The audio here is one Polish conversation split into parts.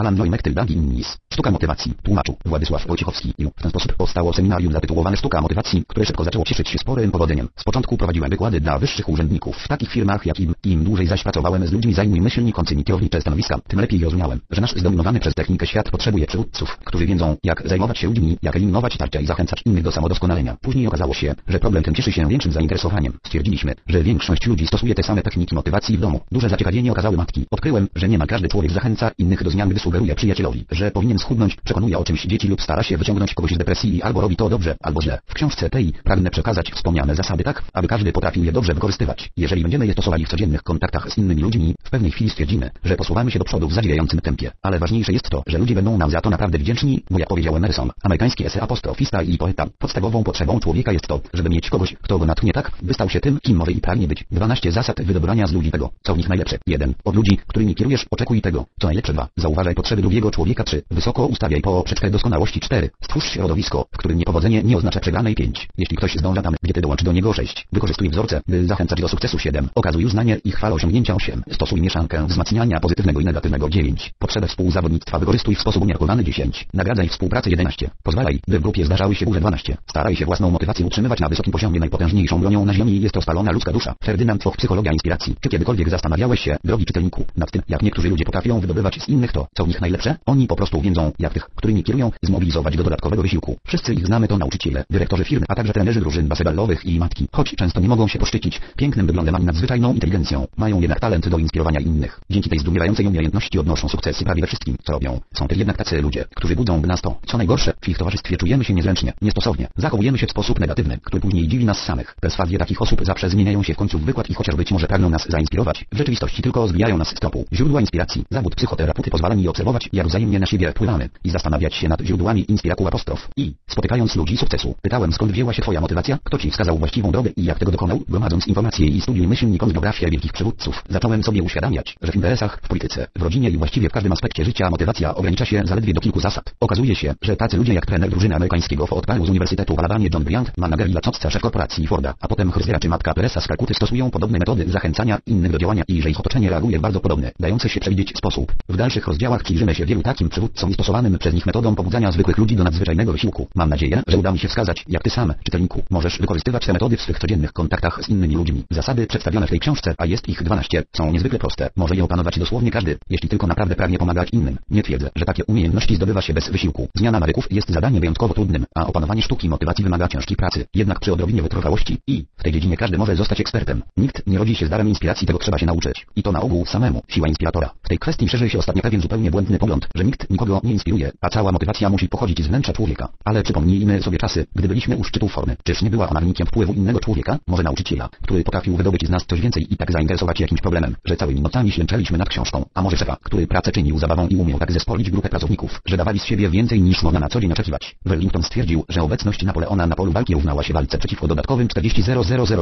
Alan Loinek Tilda Innis. Sztuka motywacji. Tłumaczył Władysław Wojciechowski. W ten sposób powstało seminarium zatytułowane Sztuka motywacji, które szybko zaczęło cieszyć się sporym powodzeniem. Z początku prowadziłem wykłady dla wyższych urzędników w takich firmach jak im, im dłużej zaś pracowałem z ludźmi zajmującymi myślnikącymi kierownicze stanowiska, tym lepiej rozumiałem, że nasz zdominowany przez technikę świat potrzebuje przywódców, którzy wiedzą, jak zajmować się ludźmi, jak eliminować tarcia i zachęcać innych do samodoskonalenia. Później okazało się, że problem ten cieszy się większym zainteresowaniem. Stwierdziliśmy, że większość ludzi stosuje te same techniki motywacji w domu. Duże zaciekawienie okazały matki. Odkryłem, że nie ma każdy człowiek zachęca innych do zmian, gdy sugeruje przyjacielowi, że powinien schudnąć, przekonuje o czymś dzieci lub stara się wyciągnąć kogoś z depresji i albo robi to dobrze, albo źle. W książce tej pragnę przekazać wspomniane zasady tak, aby każdy potrafił je dobrze wykorzystywać. Jeżeli będziemy je stosowali w codziennych kontaktach z innymi ludźmi, w pewnej chwili stwierdzimy, że posuwamy się do przodu w zadziwiającym tempie. Ale ważniejsze jest to, że ludzie będą nam za to naprawdę wdzięczni, bo jak powiedział Emerson, amerykański esy apostrofista i poeta, podstawową potrzebą człowieka jest to, żeby mieć kogoś, kto go natchnie tak, by stał się tym, kim może i pragnie być. 12 zasad wydobywania z ludzi tego, co w nich najlepsze. 1. Od ludzi, którymi kierujesz, oczekuj tego, co najlepsze. 2. Zauważaj potrzeby drugiego człowieka. 3. Wysoko ustawiaj poprzeczkę doskonałości. 4. Stwórz środowisko, w którym niepowodzenie nie oznacza przegranej. 5. Jeśli ktoś zdąża tam, gdzie ty dołącz do niego. 6. Wykorzystuj wzorce, by zachęcać do sukcesu. 7. Okazuj uznanie i chwal osiągnięcia. 8. Stosuj mieszankę wzmacniania pozytywnego i negatywnego. 9. Potrzebę współzawodnictwa wykorzystuj w sposób umiarkowany. 10. Nagradzaj współpracę. 11. Pozwalaj, by w grupie zdarzały się burze. 12. Staraj się własną motywację utrzymywać na wysokim poziomie. Najpotężniejszą bronią na ziemi jest to spalona ludzka dusza. Ferdynand Foch Psychologia Inspiracji. Czy kiedykolwiek zastanawiałeś się, drogi czytelniku, nad tym, jak niektórzy ludzie potrafią wydobywać z innych to, co w nich najlepsze? Oni po prostu jak tych, którymi kierują, zmobilizować do dodatkowego wysiłku. Wszyscy ich znamy to nauczyciele, dyrektorzy firm, a także trenerzy drużyn basketballowych i matki. Choć często nie mogą się poszczycić pięknym wyglądem ani nadzwyczajną inteligencją, mają jednak talent do inspirowania innych. Dzięki tej zdumiewającej umiejętności odnoszą sukcesy prawie we wszystkim, co robią. Są też jednak tacy ludzie, którzy budzą w nas to, co najgorsze, w ich towarzystwie czujemy się niezręcznie, niestosownie, zachowujemy się w sposób negatywny, który później dziwi nas samych. Perswazje takich osób zawsze zmieniają się w końcu w wykład i chociaż być może pragną nas zainspirować, w rzeczywistości tylko zbijają nas z topu. Źródła inspiracji. Zawód psychoterapeuty pozwala mi obserwować, jak wzajemnie na siebie i zastanawiać się nad źródłami inspiraku apostrof. I, spotykając ludzi sukcesu, pytałem skąd wzięła się twoja motywacja, kto ci wskazał właściwą drogę i jak tego dokonał, gromadząc informacje i studiuj myślnikom biografię wielkich przywódców. Zacząłem sobie uświadamiać, że w interesach, w polityce, w rodzinie i właściwie w każdym aspekcie życia motywacja ogranicza się zaledwie do kilku zasad. Okazuje się, że tacy ludzie jak trener drużyny amerykańskiego odparu z Uniwersytetu w Alabamie John Bryant, manager i lacowca szef korporacji Forda, a potem Chrystiera czy matka Teresa z Kalkuty stosują podobne metody zachęcania innych do działania i że ich otoczenie reaguje w bardzo podobny, dający się przewidzieć sposób. W dalszych rozdziałach przyjrzymy się wielu takim przywódcom stosowanym przez nich metodom pobudzania zwykłych ludzi do nadzwyczajnego wysiłku. Mam nadzieję, że uda mi się wskazać, jak ty sam, czytelniku, możesz wykorzystywać te metody w swych codziennych kontaktach z innymi ludźmi. Zasady przedstawione w tej książce, a jest ich 12, są niezwykle proste. Może je opanować dosłownie każdy, jeśli tylko naprawdę pragnie pomagać innym. Nie twierdzę, że takie umiejętności zdobywa się bez wysiłku. Zmiana nawyków jest zadaniem wyjątkowo trudnym, a opanowanie sztuki motywacji wymaga ciężkiej pracy. Jednak przy odrobinie wytrwałości i w tej dziedzinie każdy może zostać ekspertem. Nikt nie rodzi się z darem inspiracji, tego trzeba się nauczyć. I to na ogół samemu. Siła inspiratora. W tej kwestii szerzy się ostatnio pewien zupełnie błędny pogląd, że nikt nikogo nie inspiruje, a cała motywacja musi pochodzić z wnętrza człowieka. Ale przypomnijmy sobie czasy, gdy byliśmy u szczytu formy. Czyż nie była ona wynikiem wpływu innego człowieka, może nauczyciela, który potrafił wydobyć z nas coś więcej i tak zainteresować jakimś problemem, że całymi nocami ślęczeliśmy nad książką, a może szefa, który pracę czynił zabawą i umiał tak zespolić grupę pracowników, że dawali z siebie więcej niż można na co dzień oczekiwać. Wellington stwierdził, że obecność Napoleona na polu walki równała się walce przeciwko dodatkowym 40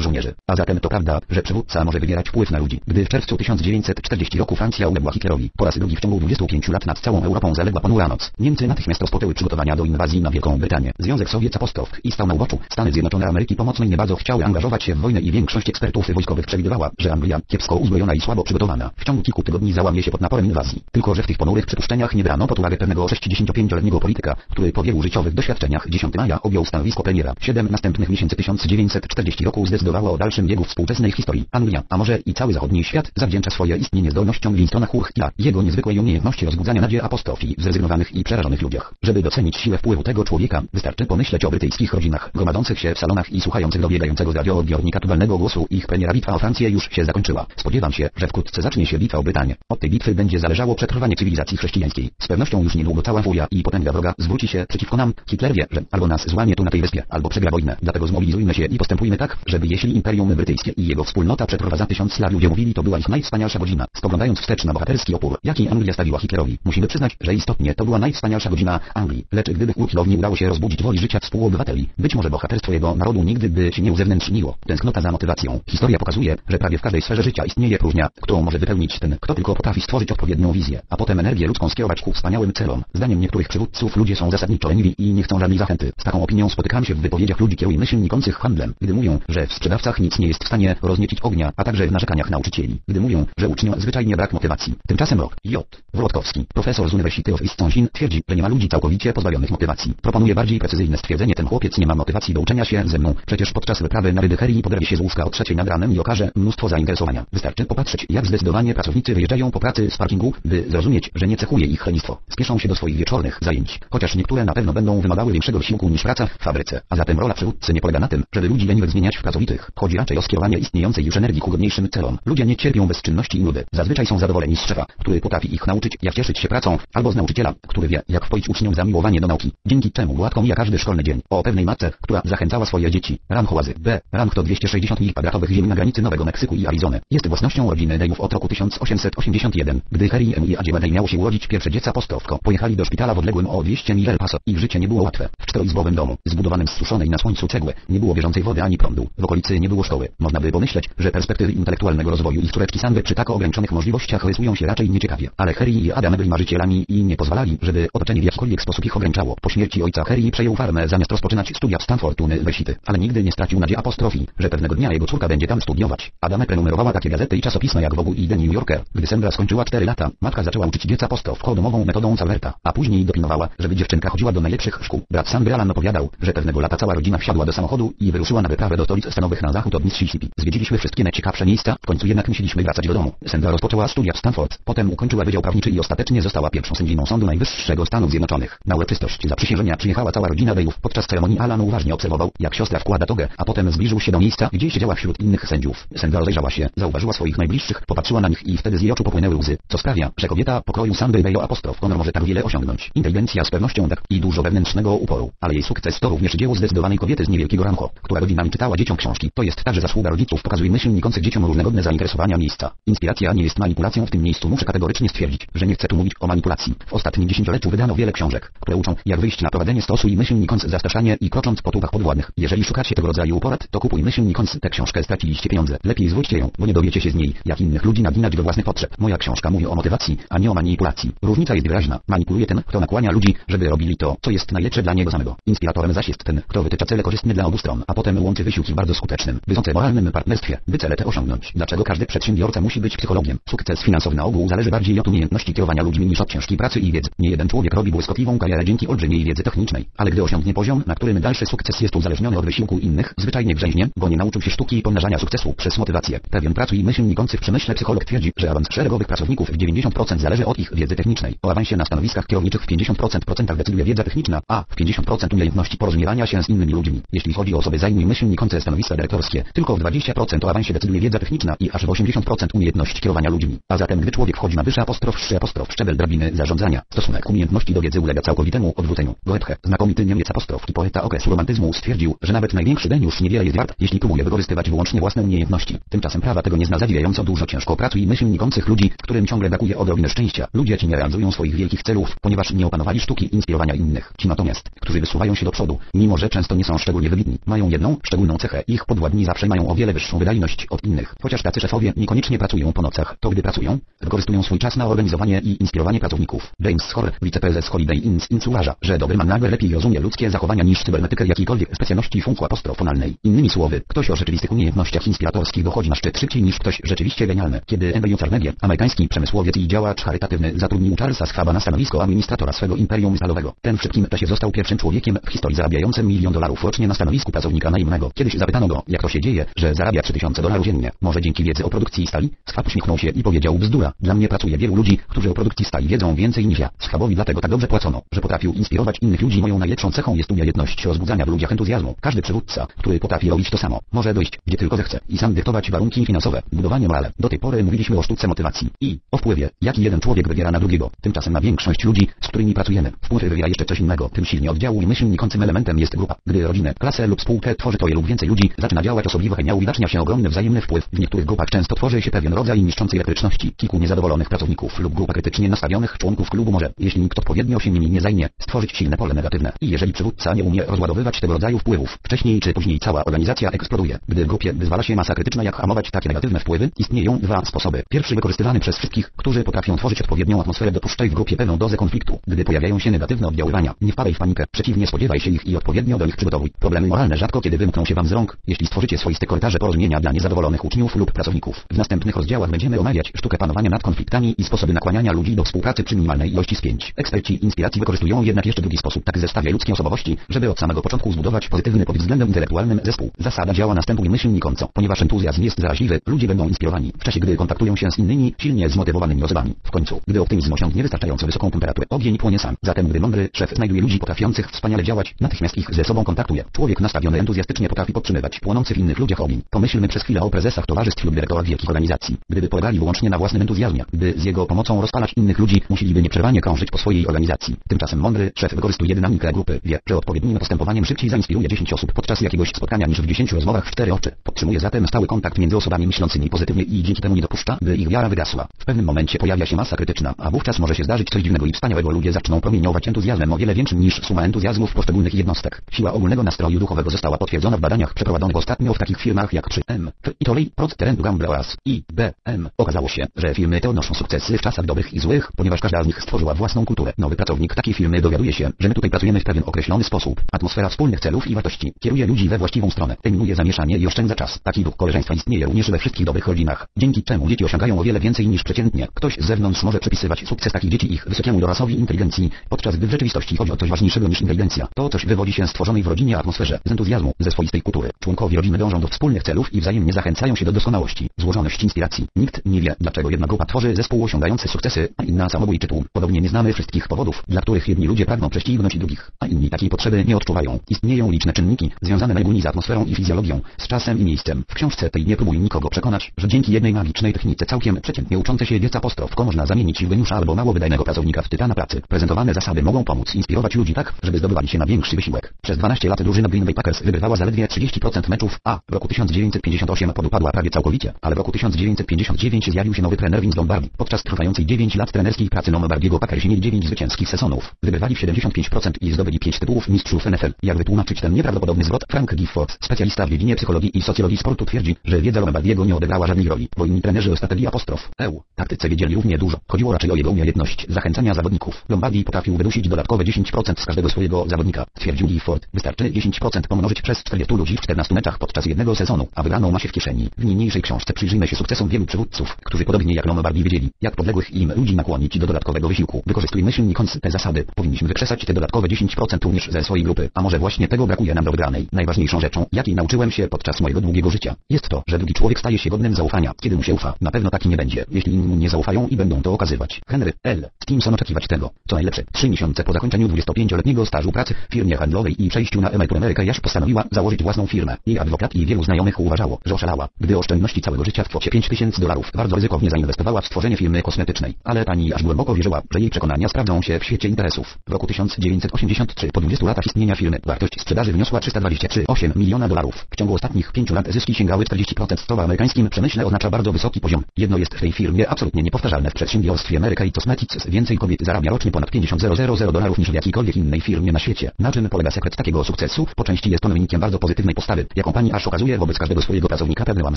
żołnierzy. A zatem to prawda, że przywódca może wywierać wpływ na ludzi. Gdy w czerwcu 1940 roku Francja uległa Hitlerowi, po raz drugi w ciągu 25 lat nad całą Europą zaległa noc. Niemcy natychmiast rozpoczęły przygotowania do inwazji na Wielką Brytanię. Związek Sowiec apostrof i stał na uboczu. Stany Zjednoczone Ameryki Pomocnej nie bardzo chciały angażować się w wojnę i większość ekspertów wojskowych przewidywała, że Anglia, kiepsko uzbrojona i słabo przygotowana, w ciągu kilku tygodni załamie się pod naporem inwazji. Tylko, że w tych ponurych przypuszczeniach nie brano pod uwagę pewnego 65-letniego polityka, który po wielu życiowych doświadczeniach 10 maja objął stanowisko premiera. Siedem następnych miesięcy 1940 roku zdecydowało o dalszym biegu współczesnej historii. Anglia, a może i cały zachodni świat zawdzięcza swoje istnienie zdolnościom Winstona Churchilla, jego niezwykłej umiejętności rozbudzania nadziei apostrofii w zrezygnowanych i przerażonych ludziach. Żeby docenić siłę wpływu tego człowieka, wystarczy pomyśleć o brytyjskich rodzinach, gromadzących się w salonach i słuchających dobiegającego z radioodbiornika tubalnego głosu. Ich premiera bitwa o Francję już się zakończyła. Spodziewam się, że wkrótce zacznie się bitwa o Brytanię. Od tej bitwy będzie zależało przetrwanie cywilizacji chrześcijańskiej. Z pewnością już niedługo cała furia i potęga wroga zwróci się przeciwko nam. Hitler wie, że albo nas złamie tu na tej wyspie, albo przegra wojnę. Dlatego zmobilizujmy się i postępujmy tak, żeby jeśli Imperium Brytyjskie i jego wspólnota przeprowadza tysiąc lat ludzie mówili to była ich najwspanialsza godzina. Spoglądając wstecz na bohaterski opór, jaki Anglia stawiła Hitlerowi, musimy przyznać, że istotnie to była najwspanialsza godzina Anglii. Lecz gdyby Urkilowi nie udało się rozbudzić woli życia współobywateli, być może bohaterstwo jego narodu nigdy by się nie uzewnętrzniło. Tęsknota za motywacją. Historia pokazuje, że prawie w każdej sferze życia istnieje próżnia, którą może wypełnić ten, kto tylko potrafi stworzyć odpowiednią wizję, a potem energię ludzką skierować ku wspaniałym celom. Zdaniem niektórych przywódców ludzie są zasadniczo leniwi i nie chcą żadnej zachęty. Z taką opinią spotykam się w wypowiedziach ludzi kieruj myślnikących handlem, gdy mówią, że w sprzedawcach nic nie jest w stanie rozniecić ognia, a także w narzekaniach nauczycieli, gdy mówią, że uczniom zwyczajnie brak motywacji. Tymczasem rok J. Wrodkowski, profesor z Uniwersytetu Wisconsin, twierdzi, że nie ma ludzi całkowicie pozbawionych motywacji. Proponuje bardziej precyzyjne stwierdzenie, ten chłopiec nie ma motywacji do uczenia się ze mną. Przecież podczas wyprawy na Rydycherii podrabi się z łóżka o trzeciej nad ranem i okaże mnóstwo zainteresowania. Wystarczy popatrzeć, jak zdecydowanie pracownicy wyjeżdżają po pracy z parkingu, by zrozumieć, że nie cechuje ich lenistwo. Spieszą się do swoich wieczornych zajęć, chociaż niektóre na pewno będą wymagały większego wysiłku niż praca w fabryce. A zatem rola przywódcy nie polega na tym, żeby ludzi leniwych zmieniać w pracowitych. Chodzi raczej o skierowanie istniejącej już energii ku godniejszym celom. Ludzie nie cierpią bezczynności i nudy. Zazwyczaj są zadowoleni z szefa, który potrafi ich nauczyć, jak cieszyć się pracą, albo z nauczyciela, który wie, jak wpoić uczniom zamiłowanie do nauki. Dzięki czemu gładko mija każdy szkolny dzień. O pewnej matce, która zachęcała swoje dzieci. Ranchołazy. B. Ranch to 260 mil kwadratowych ziemi na granicy Nowego Meksyku i Arizony. Jest własnością rodziny Dejów od roku 1881. Gdy Harry M. i Adzie Badej miało się urodzić pierwsze dziecko postowko, pojechali do szpitala w odległym o 200 mil El Paso. Ich życie nie było łatwe. W czteroizbowym domu, zbudowanym z suszonej na słońcu cegły, nie było bieżącej wody ani prądu. W okolicy nie było szkoły. Można by pomyśleć, że perspektywy intelektualnego rozwoju ich córeczki Sandy przy tak ograniczonych możliwościach rysują się raczej nieciekawie. Ale Harry i Adam byli marzycielami i nie pozwalali, żeby otoczenie w jakikolwiek sposób ich ograniczało. Po śmierci ojca Harry przejął farmę zamiast rozpoczynać studia w Stanford University, ale nigdy nie stracił nadziei apostrofii, że pewnego dnia jego córka będzie tam studiować. Adame prenumerowała takie gazety i czasopisma jak Vogue i The New Yorker. Gdy Sandra skończyła 4 lata, matka zaczęła uczyć dziecka apostrofką domową metodą Salverta, a później dopilnowała, żeby dziewczynka chodziła do najlepszych szkół. Brat Sandry Alan opowiadał, że pewnego lata cała rodzina wsiadła do samochodu i wyruszyła na wyprawę do stolic stanowych na zachód od Mississippi. Zwiedziliśmy wszystkie najciekawsze miejsca, w końcu jednak musieliśmy wracać do domu. Sandra rozpoczęła studia w Stanford, potem ukończyła wydział prawniczy i ostatecznie została pierwszą sędziną Sądu Najwyższego Stanów Zjednoczonych. Na uroczystość zaprzysiężenia przyjechała cała rodzina Dale'ów. Podczas ceremonii Alan uważnie obserwował, jak siostra wkłada togę, a potem zbliżył się do miejsca, gdzie siedziała wśród innych sędziów. Sandra rozejrzała się, zauważyła swoich najbliższych, popatrzyła na nich i wtedy z jej oczu popłynęły łzy, co sprawia, że kobieta pokroju Sandry Bejo apostrof Honor może tak wiele osiągnąć. Inteligencja z pewnością tak i dużo wewnętrznego uporu, ale jej sukces to również dzieło zdecydowanej kobiety z niewielkiego rancho, która godzinami czytała dzieciom książki. To jest także zasługa rodziców, pokazuje myślnikących dzieciom różnorodne zainteresowania miejsca. Inspiracja nie jest manipulacją w tym miejscu. Muszę kategorycznie stwierdzić, że nie chcę tu mówić o manipulacji. W ostatnim dziesięcioleczu wydano wiele książek, które uczą, jak wyjść na prowadzenie stosu i myślnikąc zastraszanie i krocząc po tubach podwładnych. Jeżeli szukacie tego rodzaju porad, to kupuj myślnikąc tę książkę straciliście pieniądze. Lepiej zwróćcie ją, bo nie dowiecie się z niej, jak innych ludzi naginać do własnych potrzeb. Moja książka mówi o motywacji, a nie o manipulacji. Różnica jest wyraźna. Manipuluje ten, kto nakłania ludzi, żeby robili to, co jest najlepsze dla niego samego. Inspiratorem zaś jest ten, kto wytycza cele korzystne dla obu stron, a potem łączy wysiłki w bardzo skutecznym, wysoce moralnym partnerstwie, by cele te osiągnąć. Dlaczego każdy przedsiębiorca musi być psychologiem? Sukces finansowy na ogół zależy bardziej od umiejętności kierowania ludźmi niż od ciężkiej pracy i wiedzy. Nie jeden człowiek robi błyskotliwą karierę dzięki olbrzymiej wiedzy technicznej, ale gdy osiągnie poziom, na którym dalszy sukces jest uzależniony od wysiłku innych, zwyczajnie grzęźnie, bo nie nauczył się sztuki pomnażania sukcesu przez motywację. Pewien pracuj myślnikący w przemyśle psycholog twierdzi, że awans szeregowych pracowników w 90% zależy od ich wiedzy technicznej. O awansie na stanowiskach kierowniczych w 50% procentach decyduje wiedza techniczna, a w 50% umiejętności porozumiewania się z innymi ludźmi. Jeśli chodzi o osoby zajmuj myślnikące stanowiska dyrektorskie, tylko w 20% o awansie decyduje wiedza techniczna i aż w 80% umiejętność kierowania ludźmi. A zatem gdy człowiek wchodzi na wyższy apostrof, szy apostrof, szczebel drabiny zarządzania, stosunek umiejętności do wiedzy ulega całkowitemu odwróceniu. Goethe, znakomity Niemiec apostrof i poeta okresu romantyzmu stwierdził, że nawet największy geniusz niewiele jest wart, jeśli próbuje wykorzystywać wyłącznie własne umiejętności. Tymczasem prawa tego nie zna zadziwiająco dużo ciężko pracy i myślnikących ludzi, którym ciągle brakuje odrobiny szczęścia. Ludzie ci nie realizują swoich wielkich celów, ponieważ nie opanowali sztuki inspirowania innych. Ci natomiast, którzy wysuwają się do przodu, mimo że często nie są szczególnie wybitni, mają jedną, szczególną cechę. Ich podwładni zawsze mają o wiele wyższą wydajność od innych. Chociaż tacy szefowie niekoniecznie pracują po nocach, to gdy pracują, wykorzystują swój czas na organizowanie i inspirowanie pracowników. James Horr, wiceprezes Holiday Inns uważa, że dobry manager lepiej rozumie ludzkie zachowania niż cybernetykę jakiejkolwiek specjalności funkcji apostrofonalnej. Innymi słowy, ktoś o rzeczywistych umiejętnościach inspiratorskich dochodzi na szczyt szybciej niż ktoś rzeczywiście genialny. Kiedy M. Carnegie, amerykański przemysłowiec i działacz charytatywny, zatrudnił Charlesa Schwaba na stanowisko administratora swego imperium stalowego. Ten w szybkim czasie został pierwszym człowiekiem w historii zarabiającym milion dolarów rocznie na stanowisku pracownika najemnego. Kiedyś zapytano go, jak to się dzieje, że zarabia 3000 dolarów dziennie. Może dzięki wiedzy o produkcji stali? Schwab uśmiechnął się i powiedział bzdura. Dla mnie pracuje wielu ludzi, którzy o produkcji stali wiedzą więcej niż ja. Schwabowi dlatego tak dobrze płacono, że potrafił inspirować innych ludzi. Moją najlepszą cechą jest umiejętność rozbudzania w ludziach entuzjazmu. Każdy przywódca, który potrafi robić to samo, może dojść, gdzie tylko zechce i sam dyktować warunki finansowe, budowanie morale. Do tej pory mówiliśmy o sztuce motywacji i o wpływie, jaki jeden człowiek wywiera na drugiego. Tymczasem na większość ludzi, z którymi pracujemy, wpływ wywiera jeszcze coś innego. Tym silnie oddziału i myślnikącym elementem jest grupa. Gdy rodzinę, klasę lub spółkę tworzy troje lub więcej ludzi, zaczyna działać osobliwa chemia, uwidacznia się ogromny wzajemny wpływ. W niektórych grupach często tworzy się pewien rodzaj niszczącej elektryczności. Kilku niezadowolonych pracowników lub grupa krytycznie nastawionych członków klubu może jeśli nikt odpowiednio się nimi nie zajmie, stworzyć silne pole negatywne. I jeżeli przywódca nie umie rozładowywać tego rodzaju wpływów, wcześniej czy później cała organizacja eksploduje. Gdy grupie wyzwala się masa krytyczna, jak hamować takie negatywne wpływy, istnieją dwa sposoby. Pierwszy wykorzystywany przez wszystkich, którzy potrafią tworzyć odpowiednią atmosferę, dopuszczaj w grupie pewną dozę konfliktu. Gdy pojawiają się negatywne oddziaływania, nie wpadaj w panikę, przeciwnie spodziewaj się ich i odpowiednio do nich przygotowuj. Problemy moralne rzadko kiedy wymkną się wam z rąk, jeśli stworzycie swoiste korytarze porozumienia dla niezadowolonych uczniów lub pracowników. W następnych rozdziałach będziemy omawiać sztukę panowania nad konfliktami i sposoby nakłaniania ludzi do współpracy przy minimalnej ilości spięć. Eksperci inspiracji wykorzystują jednak jeszcze drugi sposób, tak zestawia ludzkie osobowości, żeby od samego początku zbudować pozytywny pod względem intelektualnym zespół. Zasada działa następuje myślnikąco, ponieważ entuzjazm jest zaraźliwy, ludzie będą inspirowani w czasie, gdy kontaktują się z innymi, silnie zmotywowanymi osobami. W końcu, gdy optymizm osiągnie wystarczająco wysoką temperaturę, ogień płonie sam. Zatem, gdy mądry szef znajduje ludzi potrafiących wspaniale działać, natychmiast ich ze sobą kontaktuje. Człowiek nastawiony entuzjastycznie potrafi podtrzymywać płonący w innych ludziach ogień. Pomyślmy przez chwilę o prezesach towarzystw lub dyrektorach wielkich organizacji. Gdyby polegali wyłącznie na własnym entuzjazmie, by z jego pomocą rozpalać innych ludzi, musieliby nieprzerwanie krążyć po swojej organizacji. Tymczasem mądry szef wykorzystuje dynamikę grupy, wie, że odpowiednim postępowaniem szybciej zainspiruje 10 osób podczas jakiegoś spotkania niż w 10 rozmowach w cztery oczy. Podtrzymuje zatem stały kontakt między osobami myślącymi pozytywnie i dzięki temu nie dopuszcza, by ich wiara wygasła. W pewnym momencie pojawia się masa krytyczna, a wówczas może się zdarzyć coś dziwnego i wspaniałego. Ludzie zaczną promieniować entuzjazmem o wiele większym niż suma entuzjazmów poszczególnych jednostek. Siła ogólnego nastroju duchowego została potwierdzona w badaniach przeprowadzonych ostatnio w takich firmach jak 3M, i Tolej, Procter Gamble i BM. Okazało się, że firmy te odnoszą sukcesy w czasach dobrych i złych, ponieważ każda z nich stworzyła własną kulturę. Nowy pracownik takiej firmy dowiaduje się, że my tutaj pracujemy w pewien określony sposób. Atmosfera wspólnych celów i wartości kieruje ludzi we właściwą stronę, eliminuje zamieszanie i oszczędza czas. Taki duch koleżeństwa istnieje również we wszystkich dobrych rodzinach, dzięki czemu dzieci osiągają o wiele więcej niż przeciętnie. Ktoś z zewnątrz może przypisywać sukces takich dzieci ich wysokiemu dorasowi inteligencji, podczas gdy w rzeczywistości chodzi o coś ważniejszego niż inteligencja. To coś wywodzi się z stworzonej w rodzinie atmosferze, z entuzjazmu, ze swoistej kultury. Członkowie rodziny dążą do wspólnych celów i wzajemnie zachęcają się do doskonałości, złożoność inspiracji. Nikt nie wie, dlaczego jedna grupa tworzy zespół osiągający sukcesy, a inna samobójczy tłum. Podobnie nie znamy wszystkich powodów, dla których jedni ludzie pragną prześcignąć drugich, a inni takiej potrzeby nie odczuwają. Istnieją liczne czynniki, związane najogólniej z atmosferą i fizjologią, z czasem i miejscem. W książce tej nie próbuj nikogo przekonać, że dzięki jednej magicznej technice całkiem przeciętnie uczące się dziecka postrowko można zamienić w geniusza albo mało wydajnego pracownika w tytana pracy. Prezentowane zasady mogą pomóc inspirować ludzi tak, żeby zdobywali się na większy wysiłek. Przez 12 lat drużyna Green Bay Packers wygrywała zaledwie 30% meczów, a w roku 1958 podupadła prawie całkowicie, ale w roku 1959 zjawił się nowy trener Vince Lombardi. Podczas trwającej 9 lat trenerskiej pracy Lombardiego Packersi mieli 9 zwycięskich sezonów. Wygrywali w 75% i zdobyli 5 tytułów mistrzów NFL. Jak wytłumaczyć ten nieprawdopodobny zwrot? Frank Gifford, specjalista w dziedzinie psychologii i socjologii sportu twierdzi, że wiedza Lombardiego nie odegrała żadnej roli, bo inni trenerzy o strategii apostrof EU taktyce wiedzieli równie dużo. Chodziło raczej o jego umiejętność zachęcania zawodników. Lombardi potrafił wydusić dodatkowe 10% z każdego swojego zawodnika, twierdził Gifford. Wystarczy 10% pomnożyć przez 40 ludzi w 14 meczach podczas jednego sezonu, a wygraną ma się w kieszeni. W niniejszej książce przyjrzyjmy się sukcesom wielu przywódców, którzy podobnie jak Lombardi wiedzieli, jak podległych im ludzi nakłonić do dodatkowego wysiłku. Wykorzystuj myślnikąc te zasady. Powinniśmy wykrzesać te dodatkowe 10% również ze swojej grupy, a może właśnie tego brakuje nam do wygranej. Najważniejszą rzeczą, jakiej nauczyłem się podczas mojego długiego życia, jest to, że drugi człowiek staje się godnym zaufania, kiedy mu się ufa. Na pewno taki nie będzie, jeśli inni mu nie zaufają i będą to okazywać. Henry L. Stimson oczekiwać tego, co najlepsze. Trzy miesiące po zakończeniu 25-letniego stażu pracy w firmie handlowej i przejściu na emeryturę Jaś postanowiła założyć własną firmę. Jej adwokat i wielu znajomych uważało, że oszalała, gdy oszczędności całego życia w kwocie 5000 dolarów bardzo ryzykownie zainwestowała w stworzenie firmy kosmetycznej. Ale pani aż głęboko wierzyła, że jej przekonania sprawdzą się w świecie interesów. W roku 1983, po 20 latach istnienia firmy, wartość sprzedaży wyniosła 323,8 miliona dolarów. W ciągu ostatnich 5 lat zyski sięgały 40%. Co w amerykańskim przemyśle oznacza bardzo wysoki poziom. Jedno jest w tej firmie absolutnie niepowtarzalne w przedsiębiorstwie Ameryka i Cosmetics. Więcej kobiet zarabia rocznie ponad 50 000 dolarów niż w jakiejkolwiek innej firmie na świecie. Na czym polega sekret takiego sukcesu? Po części jest on wynikiem bardzo pozytywnej postawy, jaką pani aż okazuje wobec każdego swojego pracownika. Pragnęłam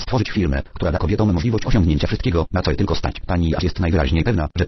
stworzyć firmę, która da kobietom możliwość osiągnięcia wszystkiego, na co je tylko stać. Pani aż jest najwyraźniej pewna, że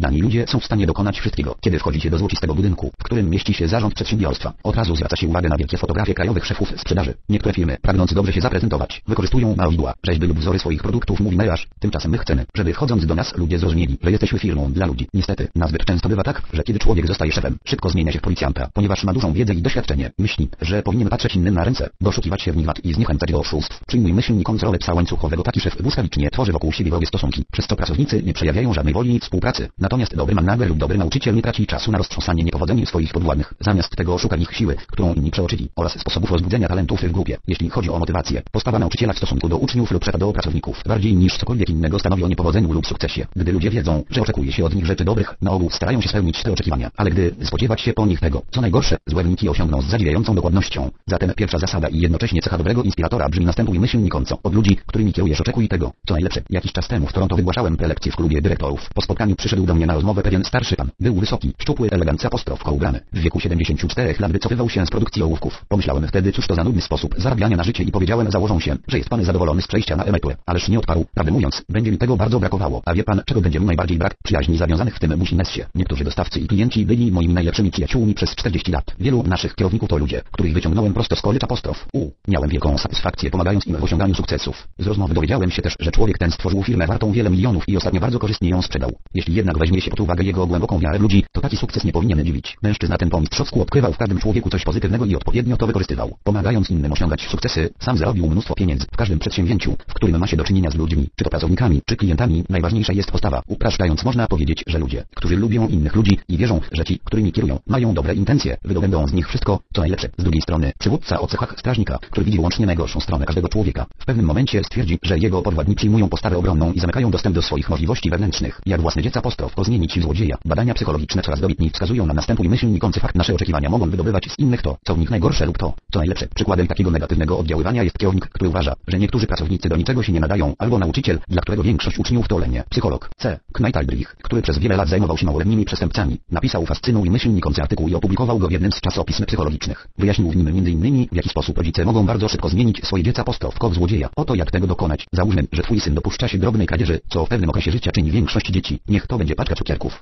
dani ludzie są w stanie dokonać wszystkiego. Kiedy wchodzicie do złocistego budynku, w którym mieści się zarząd przedsiębiorstwa, od razu zwraca się uwagę na wielkie fotografie krajowych szefów sprzedaży. Niektóre firmy, pragnąc dobrze się zaprezentować, wykorzystują małidła, rzeźby lub wzory swoich produktów, mówi melarz. Tymczasem my chcemy, żeby wchodząc do nas ludzie zrozumieli, że jesteśmy firmą dla ludzi. Niestety, nazbyt często bywa tak, że kiedy człowiek zostaje szefem, szybko zmienia się w policjanta, ponieważ ma dużą wiedzę i doświadczenie. Myśli, że powinien patrzeć innym na ręce, doszukiwać się w nich i zniechęcać do oszustw. Przyjmuj myślnik kontrolę psa łańcuchowego. Taki szef błyskawicznie tworzy wokół siebie wrogie stosunki, przez co pracownicy nie przejawiają żadnej woli i współpracy. Natomiast dobry manager lub dobry nauczyciel nie traci czasu na roztrząsanie niepowodzeń swoich podwładnych. Zamiast tego szuka nich siły, którą inni przeoczyli, oraz sposobów rozbudzenia talentów w grupie. Jeśli chodzi o motywację, postawa nauczyciela w stosunku do uczniów lub do pracowników, bardziej niż cokolwiek innego stanowi o niepowodzeniu lub sukcesie. Gdy ludzie wiedzą, że oczekuje się od nich rzeczy dobrych, na ogół starają się spełnić te oczekiwania, ale gdy spodziewać się po nich tego, co najgorsze, złe wyniki osiągną z zadziwiającą dokładnością. Zatem pierwsza zasada i jednocześnie cecha dobrego inspiratora brzmi następuj myślnicząco. Od ludzi, którymi kierujesz oczekuj tego, co najlepsze. Jakiś czas temu w Toronto wygłaszałem prelekcję w klubie dyrektorów. Po spotkaniu przyszedł do mnie na rozmowę rozmowę pewien starszy pan. Był wysoki, szczupły, elegancki apostrof ubrany. W wieku 74 lat wycofywał się z produkcji ołówków. Pomyślałem wtedy, cóż to za nudny sposób zarabiania na życie i powiedziałem założą się, że jest pan zadowolony z przejścia na emeryturę. Ależ nie odparł. Prawdę mówiąc, będzie mi tego bardzo brakowało. A wie pan, czego będzie mi najbardziej brak? Przyjaźni zawiązanych w tym musi się. Niektórzy dostawcy i klienci byli moimi najlepszymi przyjaciółmi przez 40 lat. Wielu naszych kierowników to ludzie, których wyciągnąłem prosto z kolycz apostrof. U. Miałem wielką satysfakcję pomagając im w osiąganiu sukcesów. Z rozmowy dowiedziałem się też, że człowiek ten stworzył firmę wartą wiele milionów i ostatnio bardzo korzystnie ją sprzedał. Jeśli jednak weźmie się pod uwagę jego głęboką wiarę w ludzi, to taki sukces nie powinien dziwić. Mężczyzna ten po mistrzowsku odkrywał w każdym człowieku coś pozytywnego i odpowiednio to wykorzystywał. Pomagając innym osiągać sukcesy, sam zarobił mnóstwo pieniędzy. W każdym przedsięwzięciu, w którym ma się do czynienia z ludźmi, czy to pracownikami, czy klientami, najważniejsza jest postawa. Upraszczając można powiedzieć, że ludzie, którzy lubią innych ludzi i wierzą, że ci, którymi kierują, mają dobre intencje, wydobędą z nich wszystko, co najlepsze. Z drugiej strony, przywódca o cechach strażnika, który widzi łącznie najgorszą stronę każdego człowieka, w pewnym momencie stwierdzi, że jego podwładni przyjmują postawę obronną i zamykają dostęp do swoich możliwości wewnętrznych. Jak to zmienić złodzieja. Badania psychologiczne coraz dobitniej wskazują na następuj myśl nikący fakt. Nasze oczekiwania mogą wydobywać z innych to, co w nich najgorsze lub to, co najlepsze. Przykładem takiego negatywnego oddziaływania jest kierownik, który uważa, że niektórzy pracownicy do niczego się nie nadają, albo nauczyciel, dla którego większość uczniów to lenie. Psycholog C. Kneitalbrich, który przez wiele lat zajmował się małoletnimi przestępcami, napisał fascynuj myśl nikący artykuł i opublikował go w jednym z czasopism psychologicznych. Wyjaśnił w nim m.in. w jaki sposób rodzice mogą bardzo szybko zmienić swoje dziecko apostrof w złodzieja. Oto jak tego dokonać. Załóżmy, że twój syn dopuszcza się drobnej kradzieży, co w pewnym okresie życia czyni większość dzieci. Niech to będzie paczka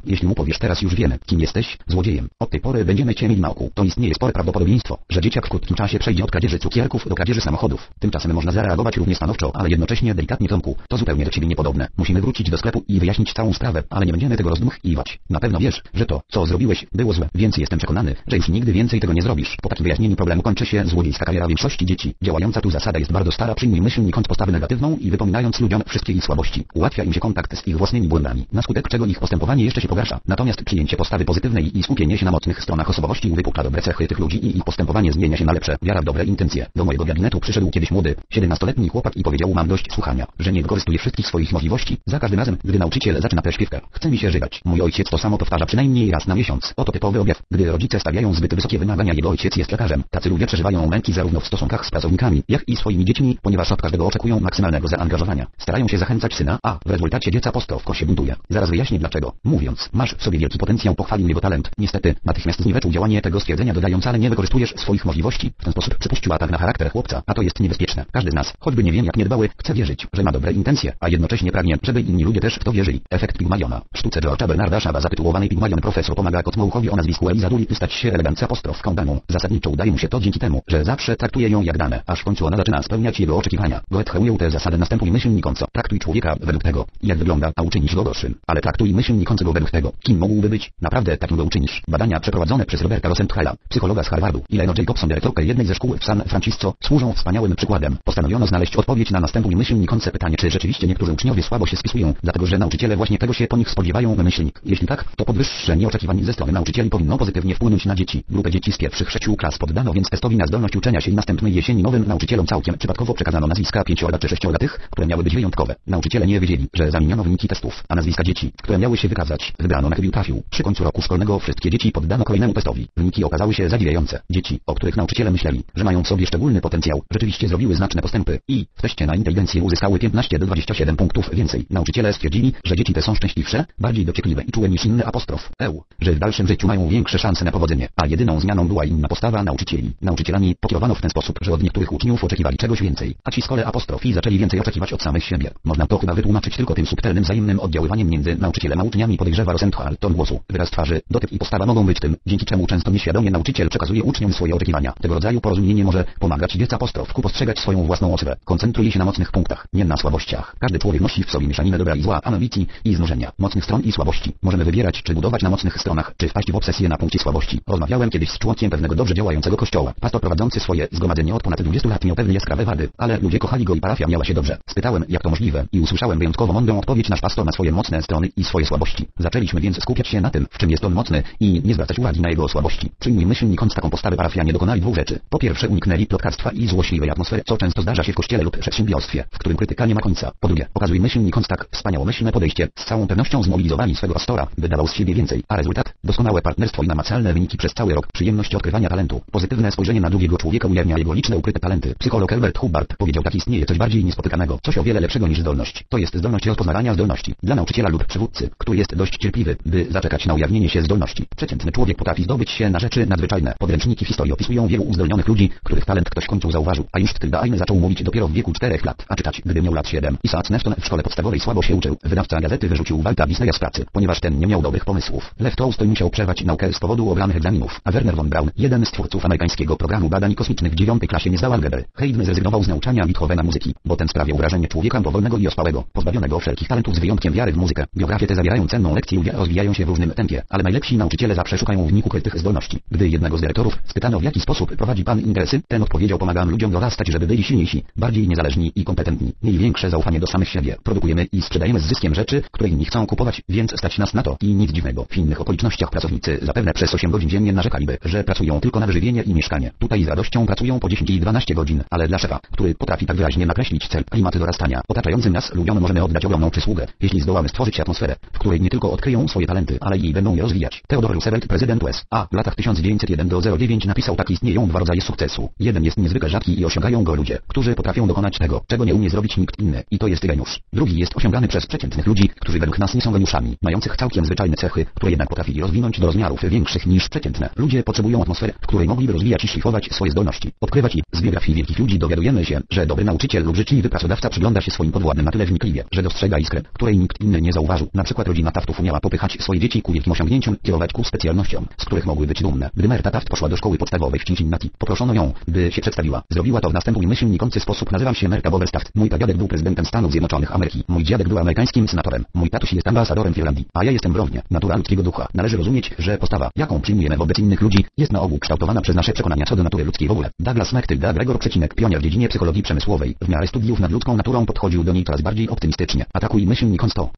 Jeśli mu powiesz teraz już wiemy, kim jesteś, złodziejem. Od tej pory będziemy cię mieli na oku. To istnieje spore prawdopodobieństwo, że dzieciak w krótkim czasie przejdzie od kradzieży cukierków do kradzieży samochodów. Tymczasem można zareagować równie stanowczo, ale jednocześnie delikatnie Tomku. To zupełnie do ciebie niepodobne. Musimy wrócić do sklepu i wyjaśnić całą sprawę, ale nie będziemy tego rozdmuchiwać. Na pewno wiesz, że to, co zrobiłeś, było złe, więc jestem przekonany, że już nigdy więcej tego nie zrobisz. Po takim wyjaśnieniu problemu kończy się złodziejska kariera większości dzieci. Działająca tu zasada jest bardzo stara. Przyjmuj myśl kąt postawy negatywną i wypominając ludziom wszystkie ich słabości. Ułatwia im się kontakt z ich własnymi błędami, na skutek czego ich postępowanie jeszcze się pogarsza. Natomiast przyjęcie postawy pozytywnej i skupienie się na mocnych stronach osobowości uwypukla dobre cechy tych ludzi i ich postępowanie zmienia się na lepsze. Wiara w dobre intencje. Do mojego gabinetu przyszedł kiedyś młody, 17-letni chłopak i powiedział mam dość słuchania, że nie wykorzystuje wszystkich swoich możliwości. Za każdym razem, gdy nauczyciel zaczyna tę śpiewkę, chce mi się żygać. Mój ojciec to samo powtarza przynajmniej raz na miesiąc. Oto typowy objaw. Gdy rodzice stawiają zbyt wysokie wymagania, jego ojciec jest lekarzem. Tacy ludzie przeżywają męki zarówno w stosunkach z pracownikami, jak i swoimi dziećmi, ponieważ od każdego oczekują maksymalnego zaangażowania. Starają się zachęcać syna, a w rezultacie apostrofko się. Zaraz wyjaśnię dlaczego. Mówiąc, masz w sobie wielki potencjał, pochwalił jego talent. Niestety, natychmiast zniweczył działanie tego stwierdzenia dodając, ale nie wykorzystujesz swoich możliwości. W ten sposób przypuścił atak na charakter chłopca, a to jest niebezpieczne. Każdy z nas, choćby nie wiem jak niedbały, chce wierzyć, że ma dobre intencje, a jednocześnie pragnie, żeby inni ludzie też w to wierzyli. Efekt Pigmaliona. Sztuce George'a Bernarda Shawa zatytułowanej Pigmalion profesor pomaga Kotmołuchowi o nazwisku Eliza Duli stać się elegancją apostrof daną. Zasadniczo udaje mu się to dzięki temu, że zawsze traktuje ją jak dane, aż w końcu ona zaczyna spełniać jego oczekiwania. Goethe tę zasadę następuj myśl nikąco. Traktuj człowieka według tego, jak wygląda, a uczynisz go gorszym. Ale traktuj myśl nikącego według tego, kim mógłby być. Naprawdę takim go uczynisz. Badania przeprowadzone przez Roberta Rosenthala, psychologa z Harvardu i Leno Jacobson, dyrektorkę jednej ze szkół w San Francisco, służą wspaniałym przykładem. Postanowiono znaleźć odpowiedź na następuj myśl nikące pytanie, czy rzeczywiście niektórzy uczniowie słabo się spisują, dlatego że nauczyciele właśnie tego się po nich spodziewają myślnik. Jeśli tak, to podwyższenie oczekiwań ze strony nauczycieli powinno pozytywnie wpłynąć na dzieci. Grupę dzieci z pierwszych sześciu klas poddano więc testowi na zdolność uczenia się i następnej jesieni nowym nauczycielom całkiem przypadkowo przekazano nazwiska pięciorga czy sześciorga tych, które miały być wyjątkowe. Nauczyciele nie wiedzieli, że zamieniono wyniki testów, a nazwiska dzieci, które miały się wykazać, wybrano na chybił trafił. Przy końcu roku szkolnego wszystkie dzieci poddano kolejnemu testowi. Wyniki okazały się zadziwiające. Dzieci, o których nauczyciele myśleli, że mają w sobie szczególny potencjał, rzeczywiście zrobiły znaczne postępy i w teście na inteligencję uzyskały 15 do 27 punktów więcej. Nauczyciele stwierdzili, że dzieci te są szczęśliwsze, bardziej dociekliwe i czułe niż inny apostrof. EU, że w dalszym życiu mają większe szanse na powodzenie, a jedyną zmianą była inna postawa nauczycieli. Nauczycielami pokierowano w ten sposób, że od niektórych uczniów oczekiwali czegoś więcej, a ci z kolei apostrofi zaczęli więcej oczekiwać od samych siebie. Można to chyba wytłumaczyć tylko tym subtelnym wzajemnym oddziaływaniem między nauczycielem a uczniami podejrzewa Rosenthal, ton głosu, wyraz twarzy, dotyk i postawa mogą być tym, dzięki czemu często nieświadomie nauczyciel przekazuje uczniom swoje oczekiwania. Tego rodzaju porozumienie może pomagać dziecku apostrofku postrzegać swoją własną osobę. Koncentruje się na mocnych punktach, nie na słabościach. Każdy człowiek nosi w sobie mieszaninę dobra i zła, ambicji i znużenia, mocnych stron i słabości. Możemy wybierać, czy budować na mocnych stronach, czy wpaść w obsesję na punkcie słabości. Rozmawiałem kiedyś z członkiem pewnego dobrze działającego kościoła. Pastor prowadzący swoje zgromadzenie od ponad 20 lat miał pewne jaskrawe wady, ale ludzie kochali go i parafia miała się dobrze. Spytałem, jak to możliwe i usłyszałem wyjątkowo mądrą odpowiedź nasz pastor na swoje mocne strony i swoje słabości. Zaczęliśmy więc skupiać się na tym, w czym jest on mocny i nie zwracać uwagi na jego słabości. Przyjmuj myśl nikąd taką postawę parafianie dokonali dwóch rzeczy. Po pierwsze uniknęli plotkarstwa i złośliwej atmosfery, co często zdarza się w kościele lub przedsiębiorstwie, w którym krytyka nie ma końca. Po drugie, pokazuj myśl nikąd tak wspaniałomyślne podejście, z całą pewnością zmobilizowali swego pastora, wydawał z siebie więcej, a rezultat? Doskonałe partnerstwo i namacalne wyniki przez cały rok, przyjemność odkrywania talentu, pozytywne spojrzenie na drugiego człowieka ujawnia jego liczne ukryte talenty. Psycholog Herbert Hubbard powiedział tak istnieje coś bardziej niespotykanego, coś o wiele lepszego niż zdolność. To jest zdolność rozpoznawania zdolności. Dla nauczyciela lub przywódcy, który jest dość cierpliwy, by zaczekać na ujawnienie się zdolności. Przeciętny człowiek potrafi zdobyć się na rzeczy nadzwyczajne. Podręczniki historii opisują wielu uzdolnionych ludzi, których talent ktoś w końcu zauważył, a już Tyldaine zaczął mówić dopiero w wieku 4 lat, a czytać, gdy miał lat 7. Isaac Newton w szkole podstawowej słabo się uczył. Wydawca gazety wyrzucił Walta Disneya z pracy, ponieważ ten nie miał dobrych pomysłów. Lew Tolstoy musiał przerwać naukę z powodu obranych egzaminów, a Werner von Braun, jeden z twórców amerykańskiego programu badań kosmicznych w dziewiątej klasie nie zdał algebry. Haydn zrezygnował z nauczania Beethovena muzyki, bo ten sprawiał wrażenie człowieka powolnego i ospałego, pozbawionego wszelkich talentów z wyjątkiem wiary w muzykę. Biografie te zawierają cenną lekcję, ludzie rozwijają się w różnym tempie, ale najlepsi nauczyciele zawsze szukają w nich ukrytych zdolności. Gdy jednego z dyrektorów spytano w jaki sposób prowadzi pan interesy, ten odpowiedział pomagam ludziom dorastać, żeby byli silniejsi, bardziej niezależni i kompetentni, mieli większe zaufanie do samych siebie. Produkujemy i sprzedajemy z zyskiem rzeczy, które inni chcą kupować, więc stać nas na to i nic dziwnego. W innych okolicznościach pracownicy zapewne przez 8 godzin dziennie narzekaliby, że pracują tylko na wyżywienie i mieszkanie. Tutaj z radością pracują po 10 i 12 godzin, ale dla szefa, który potrafi tak wyraźnie nakreślić cel, klimaty dorastania, otaczającym nas ludziom możemy oddać ogromną przysługę, jeśli zdołamy stworzyć atmosferę, w której nie tylko odkryją swoje talenty, ale i będą je rozwijać. Theodore Roosevelt, prezydent USA, w latach 1901 do 09 napisał tak istnieją dwa rodzaje sukcesu. Jeden jest niezwykle rzadki i osiągają go ludzie, którzy potrafią dokonać tego, czego nie umie zrobić nikt inny, i to jest geniusz. Drugi jest osiągany przez przeciętnych ludzi, którzy według nas nie są geniuszami, mających całkiem zwyczajne cechy, które jednak potrafili rozwinąć do rozmiarów większych niż przeciętne. Ludzie potrzebują atmosfery, w której mogliby rozwijać i szlifować swoje zdolności, odkrywać je. Z biografii wielkich ludzi dowiadujemy się, że dobry nauczyciel lub życzliwy pracodawca przygląda się swoim podwładnym na tyle wnikliwie, że dostrzega iskrę, której nikt inny nie zauważył. Na przykład rodzina Taftów umiała popychać swoje dzieci ku wielkim osiągnięciom, kierować ku specjalnościom, z których mogły być dumne. Gdy Merta Taft poszła do szkoły podstawowej w Cincinnati, poproszono ją, by się przedstawiła. Zrobiła to w następujący nikący sposób. Nazywam się Merta Bowers Taft. Mój pradziadek był prezydentem Stanów Zjednoczonych Ameryki. Mój dziadek był amerykańskim senatorem. Mój tatuś jest ambasadorem w Irlandii, a ja jestem brownie. Natura ludzkiego ducha. Należy rozumieć, że postawa, jaką przyjmujemy wobec innych ludzi, jest na ogół kształtowana przez nasze przekonania co do natury ludzkiej w ogóle. Douglas McTilda Gregor przecinek pionier w dziedzinie psychologii przemysłowej. W miarę studiów nad ludzką naturą podchodził do niej coraz bardziej optymistycznie. Atakuj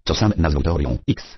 co sam nazwał teorią X.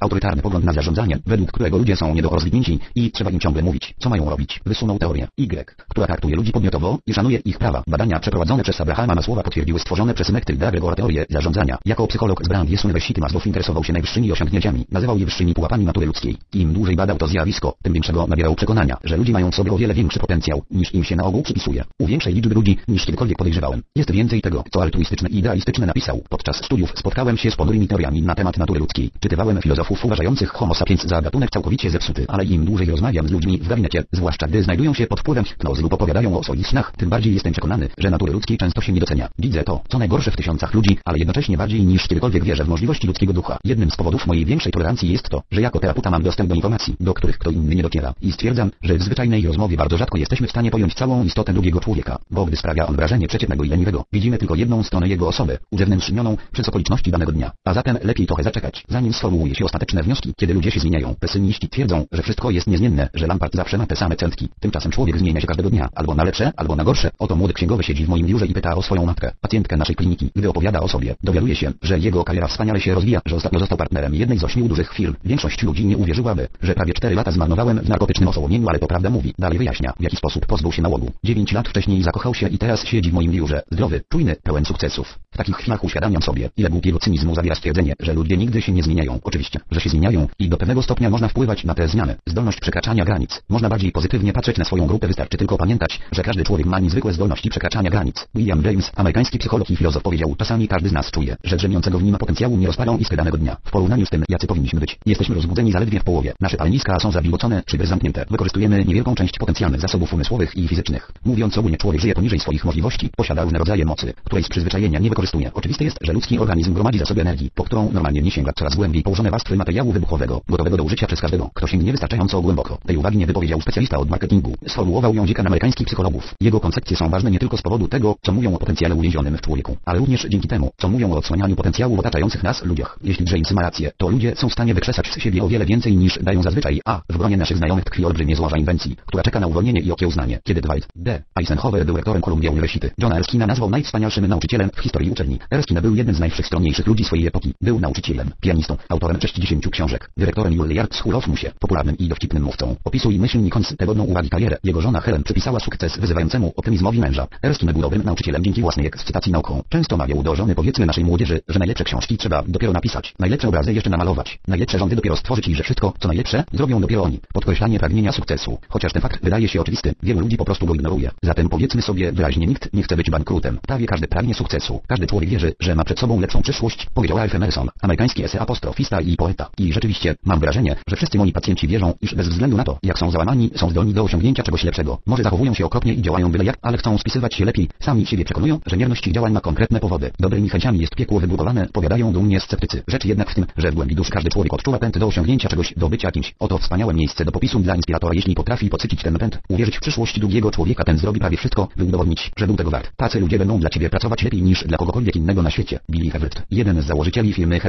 Autorytarny pogląd na zarządzanie, według którego ludzie są niedorozwinięci i trzeba im ciągle mówić, co mają robić. Wysunął teorię Y, która traktuje ludzi podmiotowo i szanuje ich prawa. Badania przeprowadzone przez Abrahama Masłowa potwierdziły stworzone przez McTilda Gregor teorię zarządzania. Jako psycholog z Brand University Maslow interesował się najwyższymi osiągnięciami. Nazywał je wyższymi pułapami natury ludzkiej. Im dłużej badał to zjawisko, tym większego nabierał przekonania, że ludzie mają w sobie o wiele większy potencjał, niż im się na ogół przypisuje. U większej liczby ludzi, niż kiedykolwiek podejrzewałem. Jest więcej tego, co altruistyczne i idealistyczne napisał. Podczas studiów spotkałem się z ponurimi teoriami na temat natury ludzkiej. Czytywałem filozofów uważających homo sapiens za gatunek całkowicie zepsuty, ale im dłużej rozmawiam z ludźmi w gabinecie, zwłaszcza gdy znajdują się pod wpływem hipnozy lub opowiadają o swoich snach, tym bardziej jestem przekonany, że natury ludzkiej często się nie docenia. Widzę to, co najgorsze w tysiącach ludzi, ale jednocześnie bardziej niż kiedykolwiek wierzę w możliwości ludzkiego ducha. Jednym z powodów mojej większej tolerancji jest to, że jako terapeuta mam dostęp do informacji, do których kto inny nie dociera. I stwierdzam, że w zwyczajnej rozmowie bardzo rzadko jesteśmy w stanie pojąć całą istotę drugiego człowieka, bo gdy sprawia on wrażenie przeciętnego i leniwego, widzimy tylko jedną stronę jego osoby, uzewnętrznioną przez okoliczności danego dnia. A zatem lepiej trochę zaczekać, zanim sformułuje się ostateczne wnioski, kiedy ludzie się zmieniają. Pesymiści twierdzą, że wszystko jest niezmienne, że Lampard zawsze ma te same centki. Tymczasem człowiek zmienia się każdego dnia, albo na lepsze, albo na gorsze. Oto młody księgowy siedzi w moim biurze i pyta o swoją matkę, pacjentkę naszej kliniki. Gdy opowiada o sobie, dowiaduje się, że jego kariera wspaniale się rozwija, że ostatnio został partnerem jednej z ośmiu dużych firm. Większość ludzi nie uwierzyłaby, że prawie cztery lata zmarnowałem w narkotycznym oszołomieniu, ale to prawda mówi. Dalej wyjaśnia, w jaki sposób pozbył się nałogu. Dziewięć lat wcześniej zakochał się i teraz siedzi w moim biurze, zdrowy, czujny, pełen sukcesów. W takich chwilach uświadamiam sobie, ile głupiego cynizmu zawiera stwierdzenie, że ludzie nigdy się nie zmieniają. Oczywiście, że się zmieniają i do pewnego stopnia można wpływać na te zmiany. Zdolność przekraczania granic. Można bardziej pozytywnie patrzeć na swoją grupę, wystarczy tylko pamiętać, że każdy człowiek ma niezwykłe zdolności przekraczania granic. William James, amerykański psycholog i filozof powiedział, czasami każdy z nas czuje, że drzemiącego w nim potencjału nie rozpalą iskry danego dnia. W porównaniu z tym, jacy powinniśmy być, jesteśmy rozbudzeni zaledwie w połowie. Nasze paleniska są zawilgocone, czy zamknięte. Wykorzystujemy niewielką część potencjalnych zasobów umysłowych i fizycznych. Mówiąc ogólnie, człowiek żyje poniżej swoich możliwości, posiada różne rodzaje mocy, której z przyzwyczajenia nie wykorzystuje. Oczywiste jest, że ludzki organizm gromadzi zasoby energii, po którą normalnie nie sięga coraz głębiej położone warstwy materiału wybuchowego, gotowego do użycia przez każdego, kto sięgnie wystarczająco głęboko. Tej uwagi nie wypowiedział specjalista od marketingu. Sformułował ją dziekan amerykańskich psychologów. Jego koncepcje są ważne nie tylko z powodu tego, co mówią o potencjale uwięzionym w człowieku, ale również dzięki temu, co mówią o odsłanianiu potencjału w otaczających nas ludziach. Jeśli James ma rację, to ludzie są w stanie wykrzesać z siebie o wiele więcej niż dają zazwyczaj, a w gronie naszych znajomych tkwi olbrzymie złoża inwencji, która czeka na uwolnienie i okiełznanie. Kiedy Dwight D. Eisenhower był rektorem Columbia University, Johna Erskina nazwał najwspanialszym nauczycielem w historii uczelni. Erskine był jeden z najwszechstronniejszych ludzi swojej epoki. Był nauczycielem, pianistą, autorem 60 książek, dyrektorem Juilliard School of Musie, popularnym i dowcipnym mówcą. Opisuj myśl Nikons tę godną uwagi karierę. Jego żona Helen przypisała sukces wyzywającemu optymizmowi męża. Erskine był dobrym nauczycielem dzięki własnej ekscytacji nauką. Często mawiał do żony powiedzmy naszej młodzieży, że najlepsze książki trzeba dopiero napisać, najlepsze obrazy jeszcze namalować, najlepsze rządy dopiero stworzyć i że wszystko, co najlepsze, zrobią dopiero oni. Podkreślanie pragnienia sukcesu. Chociaż ten fakt wydaje się oczywisty, wielu ludzi po prostu go ignoruje. Zatem powiedzmy sobie wyraźnie, nikt nie chce być bankrutem. Prawie każdy pragnie sukcesu. Każdy człowiek wierzy, że ma przed sobą lepszą przyszłość, powiedział Ralph Emerson, amerykański apostrofista i poeta. Pacjenta. I rzeczywiście, mam wrażenie, że wszyscy moi pacjenci wierzą, iż bez względu na to, jak są załamani, są zdolni do osiągnięcia czegoś lepszego. Może zachowują się okropnie i działają byle jak, ale chcą spisywać się lepiej. Sami siebie przekonują, że mierność ich działań ma konkretne powody. Dobrymi chęciami jest piekło wybudowane, powiadają dumnie sceptycy. Rzecz jednak w tym, że w głębi duszy każdy człowiek odczuwa pęd do osiągnięcia czegoś, do bycia kimś. Oto wspaniałe miejsce do popisu dla inspiratora, jeśli potrafi podsycić ten pęd, uwierzyć w przyszłość drugiego człowieka, ten zrobi prawie wszystko, by udowodnić, że był tego wart. Tacy ludzie będą dla ciebie pracować lepiej niż dla kogokolwiek innego na świecie. Billy Hewlett, jeden z założycieli firmy